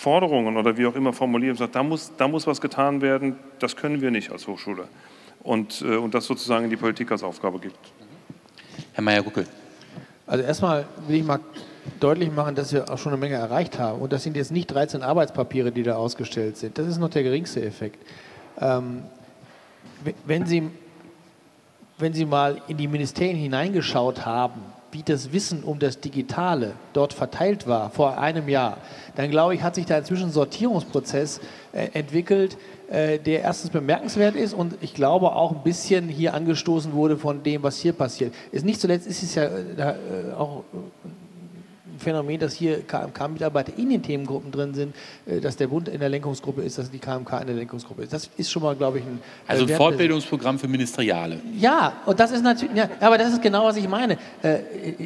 Forderungen oder wie auch immer formulieren und sagt, da muss, da muss was getan werden, das können wir nicht als Hochschule. Und, äh, und das sozusagen in die Politik als Aufgabe gibt. Herr Mayer-Guckel. Also erstmal will ich mal deutlich machen, dass wir auch schon eine Menge erreicht haben. Und das sind jetzt nicht 13 Arbeitspapiere, die da ausgestellt sind. Das ist noch der geringste Effekt. Ähm, wenn, Sie, wenn Sie mal in die Ministerien hineingeschaut haben, wie das Wissen um das Digitale dort verteilt war vor einem Jahr, dann glaube ich, hat sich da inzwischen ein Sortierungsprozess äh, entwickelt, äh, der erstens bemerkenswert ist und ich glaube auch ein bisschen hier angestoßen wurde von dem, was hier passiert. Ist nicht zuletzt ist es ja äh, auch Phänomen, dass hier KMK-Mitarbeiter in den Themengruppen drin sind, äh, dass der Bund in der Lenkungsgruppe ist, dass die KMK in der Lenkungsgruppe ist. Das ist schon mal, glaube ich, ein. Also ein Fortbildungsprogramm für Ministeriale. Ja, und das ist natürlich, ja, aber das ist genau, was ich meine. Äh,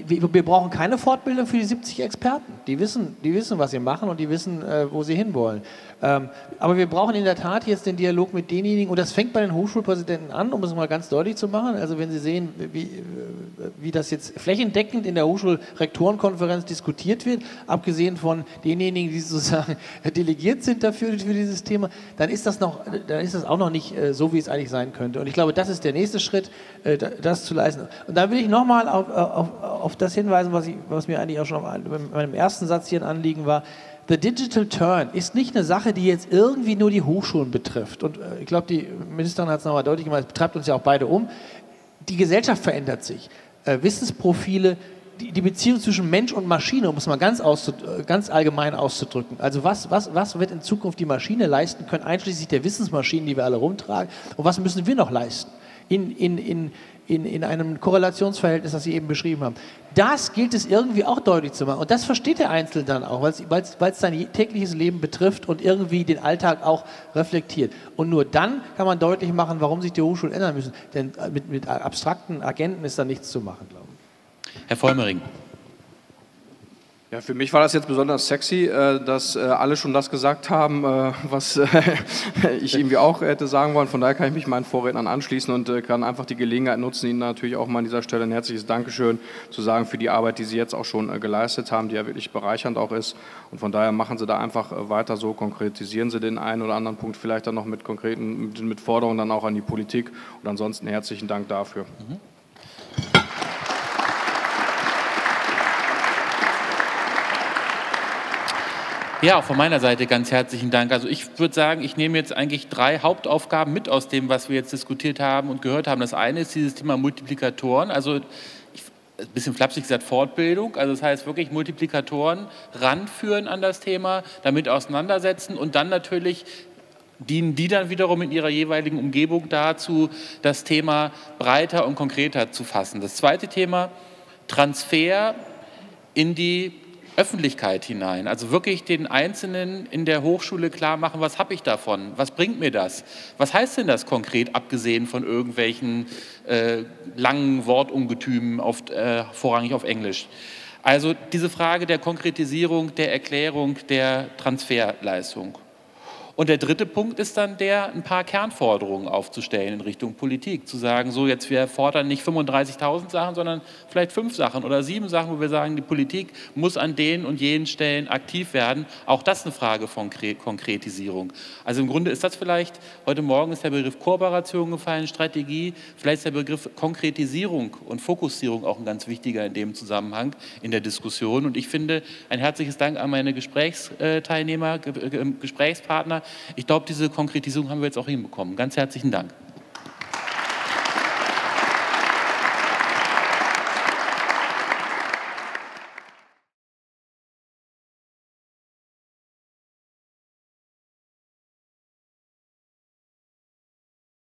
wir, brauchen keine Fortbildung für die 70 Experten. Die wissen, die wissen, was sie machen und die wissen, äh, wo sie hinwollen. Ähm, aber wir brauchen in der Tat jetzt den Dialog mit denjenigen, und das fängt bei den Hochschulpräsidenten an, um es mal ganz deutlich zu machen. Also wenn Sie sehen, wie, wie das jetzt flächendeckend in der Hochschulrektorenkonferenz diskutiert wird, abgesehen von denjenigen, die sozusagen delegiert sind dafür für dieses Thema, dann ist das noch, dann ist das auch noch nicht äh, so, wie es eigentlich sein könnte. Und ich glaube, das ist der nächste Schritt, äh, das zu leisten. Und da will ich nochmal auf, auf, auf das hinweisen, was, ich, was mir eigentlich auch schon in meinem ersten Satz hier ein Anliegen war. The Digital Turn ist nicht eine Sache, die jetzt irgendwie nur die Hochschulen betrifft. Und äh, ich glaube, die Ministerin hat es nochmal deutlich gemacht, es betreibt uns ja auch beide um. Die Gesellschaft verändert sich. Äh, Wissensprofile, die, die, Beziehung zwischen Mensch und Maschine, um es mal ganz, äh, ganz allgemein auszudrücken. Also was, was, was wird in Zukunft die Maschine leisten können, einschließlich der Wissensmaschinen, die wir alle rumtragen? Und was müssen wir noch leisten? In, in, in, in, in einem Korrelationsverhältnis, das Sie eben beschrieben haben. Das gilt es irgendwie auch deutlich zu machen. Und das versteht der Einzelne dann auch, weil es sein tägliches Leben betrifft und irgendwie den Alltag auch reflektiert. Und nur dann kann man deutlich machen, warum sich die Hochschulen ändern müssen. Denn mit, mit abstrakten Agenten ist da nichts zu machen, glaube ich. Herr Vollmering. Ja, für mich war das jetzt besonders sexy, äh, dass äh, alle schon das gesagt haben, äh, was ich irgendwie auch hätte sagen wollen. Von daher kann ich mich meinen Vorrednern anschließen und kann einfach die Gelegenheit nutzen, Ihnen natürlich auch mal an dieser Stelle ein herzliches Dankeschön zu sagen für die Arbeit, die Sie jetzt auch schon geleistet haben, die ja wirklich bereichernd auch ist. Und von daher machen Sie da einfach weiter so, konkretisieren Sie den einen oder anderen Punkt vielleicht dann noch mit konkreten, mit Forderungen dann auch an die Politik. Und ansonsten herzlichen Dank dafür. Mhm. Ja, auch von meiner Seite ganz herzlichen Dank. Also ich würde sagen, ich nehme jetzt eigentlich drei Hauptaufgaben mit aus dem, was wir jetzt diskutiert haben und gehört haben. Das eine ist dieses Thema Multiplikatoren, also ein bisschen flapsig gesagt Fortbildung, also das heißt wirklich Multiplikatoren ranführen an das Thema, damit auseinandersetzen und dann natürlich dienen die dann wiederum in ihrer jeweiligen Umgebung dazu, das Thema breiter und konkreter zu fassen. Das zweite Thema, Transfer in die Öffentlichkeit hinein. Also wirklich den Einzelnen in der Hochschule klar machen, was habe ich davon? Was bringt mir das? Was heißt denn das konkret, abgesehen von irgendwelchen äh, langen Wortungetümen, oft äh, vorrangig auf Englisch? Also diese Frage der Konkretisierung, der Erklärung, der Transferleistung. Und der dritte Punkt ist dann der, ein paar Kernforderungen aufzustellen in Richtung Politik. Zu sagen, so jetzt wir fordern nicht 35.000 Sachen, sondern vielleicht fünf Sachen oder sieben Sachen, wo wir sagen, die Politik muss an den und jenen Stellen aktiv werden. Auch das ist eine Frage von Konkretisierung. Also im Grunde ist das vielleicht, heute Morgen ist der Begriff Kooperation gefallen, Strategie, vielleicht ist der Begriff Konkretisierung und Fokussierung auch ein ganz wichtiger in dem Zusammenhang in der Diskussion. Und ich finde, ein herzliches Dank an meine Gesprächsteilnehmer, Gesprächspartner, ich glaube, diese Konkretisierung haben wir jetzt auch hinbekommen. Ganz herzlichen Dank.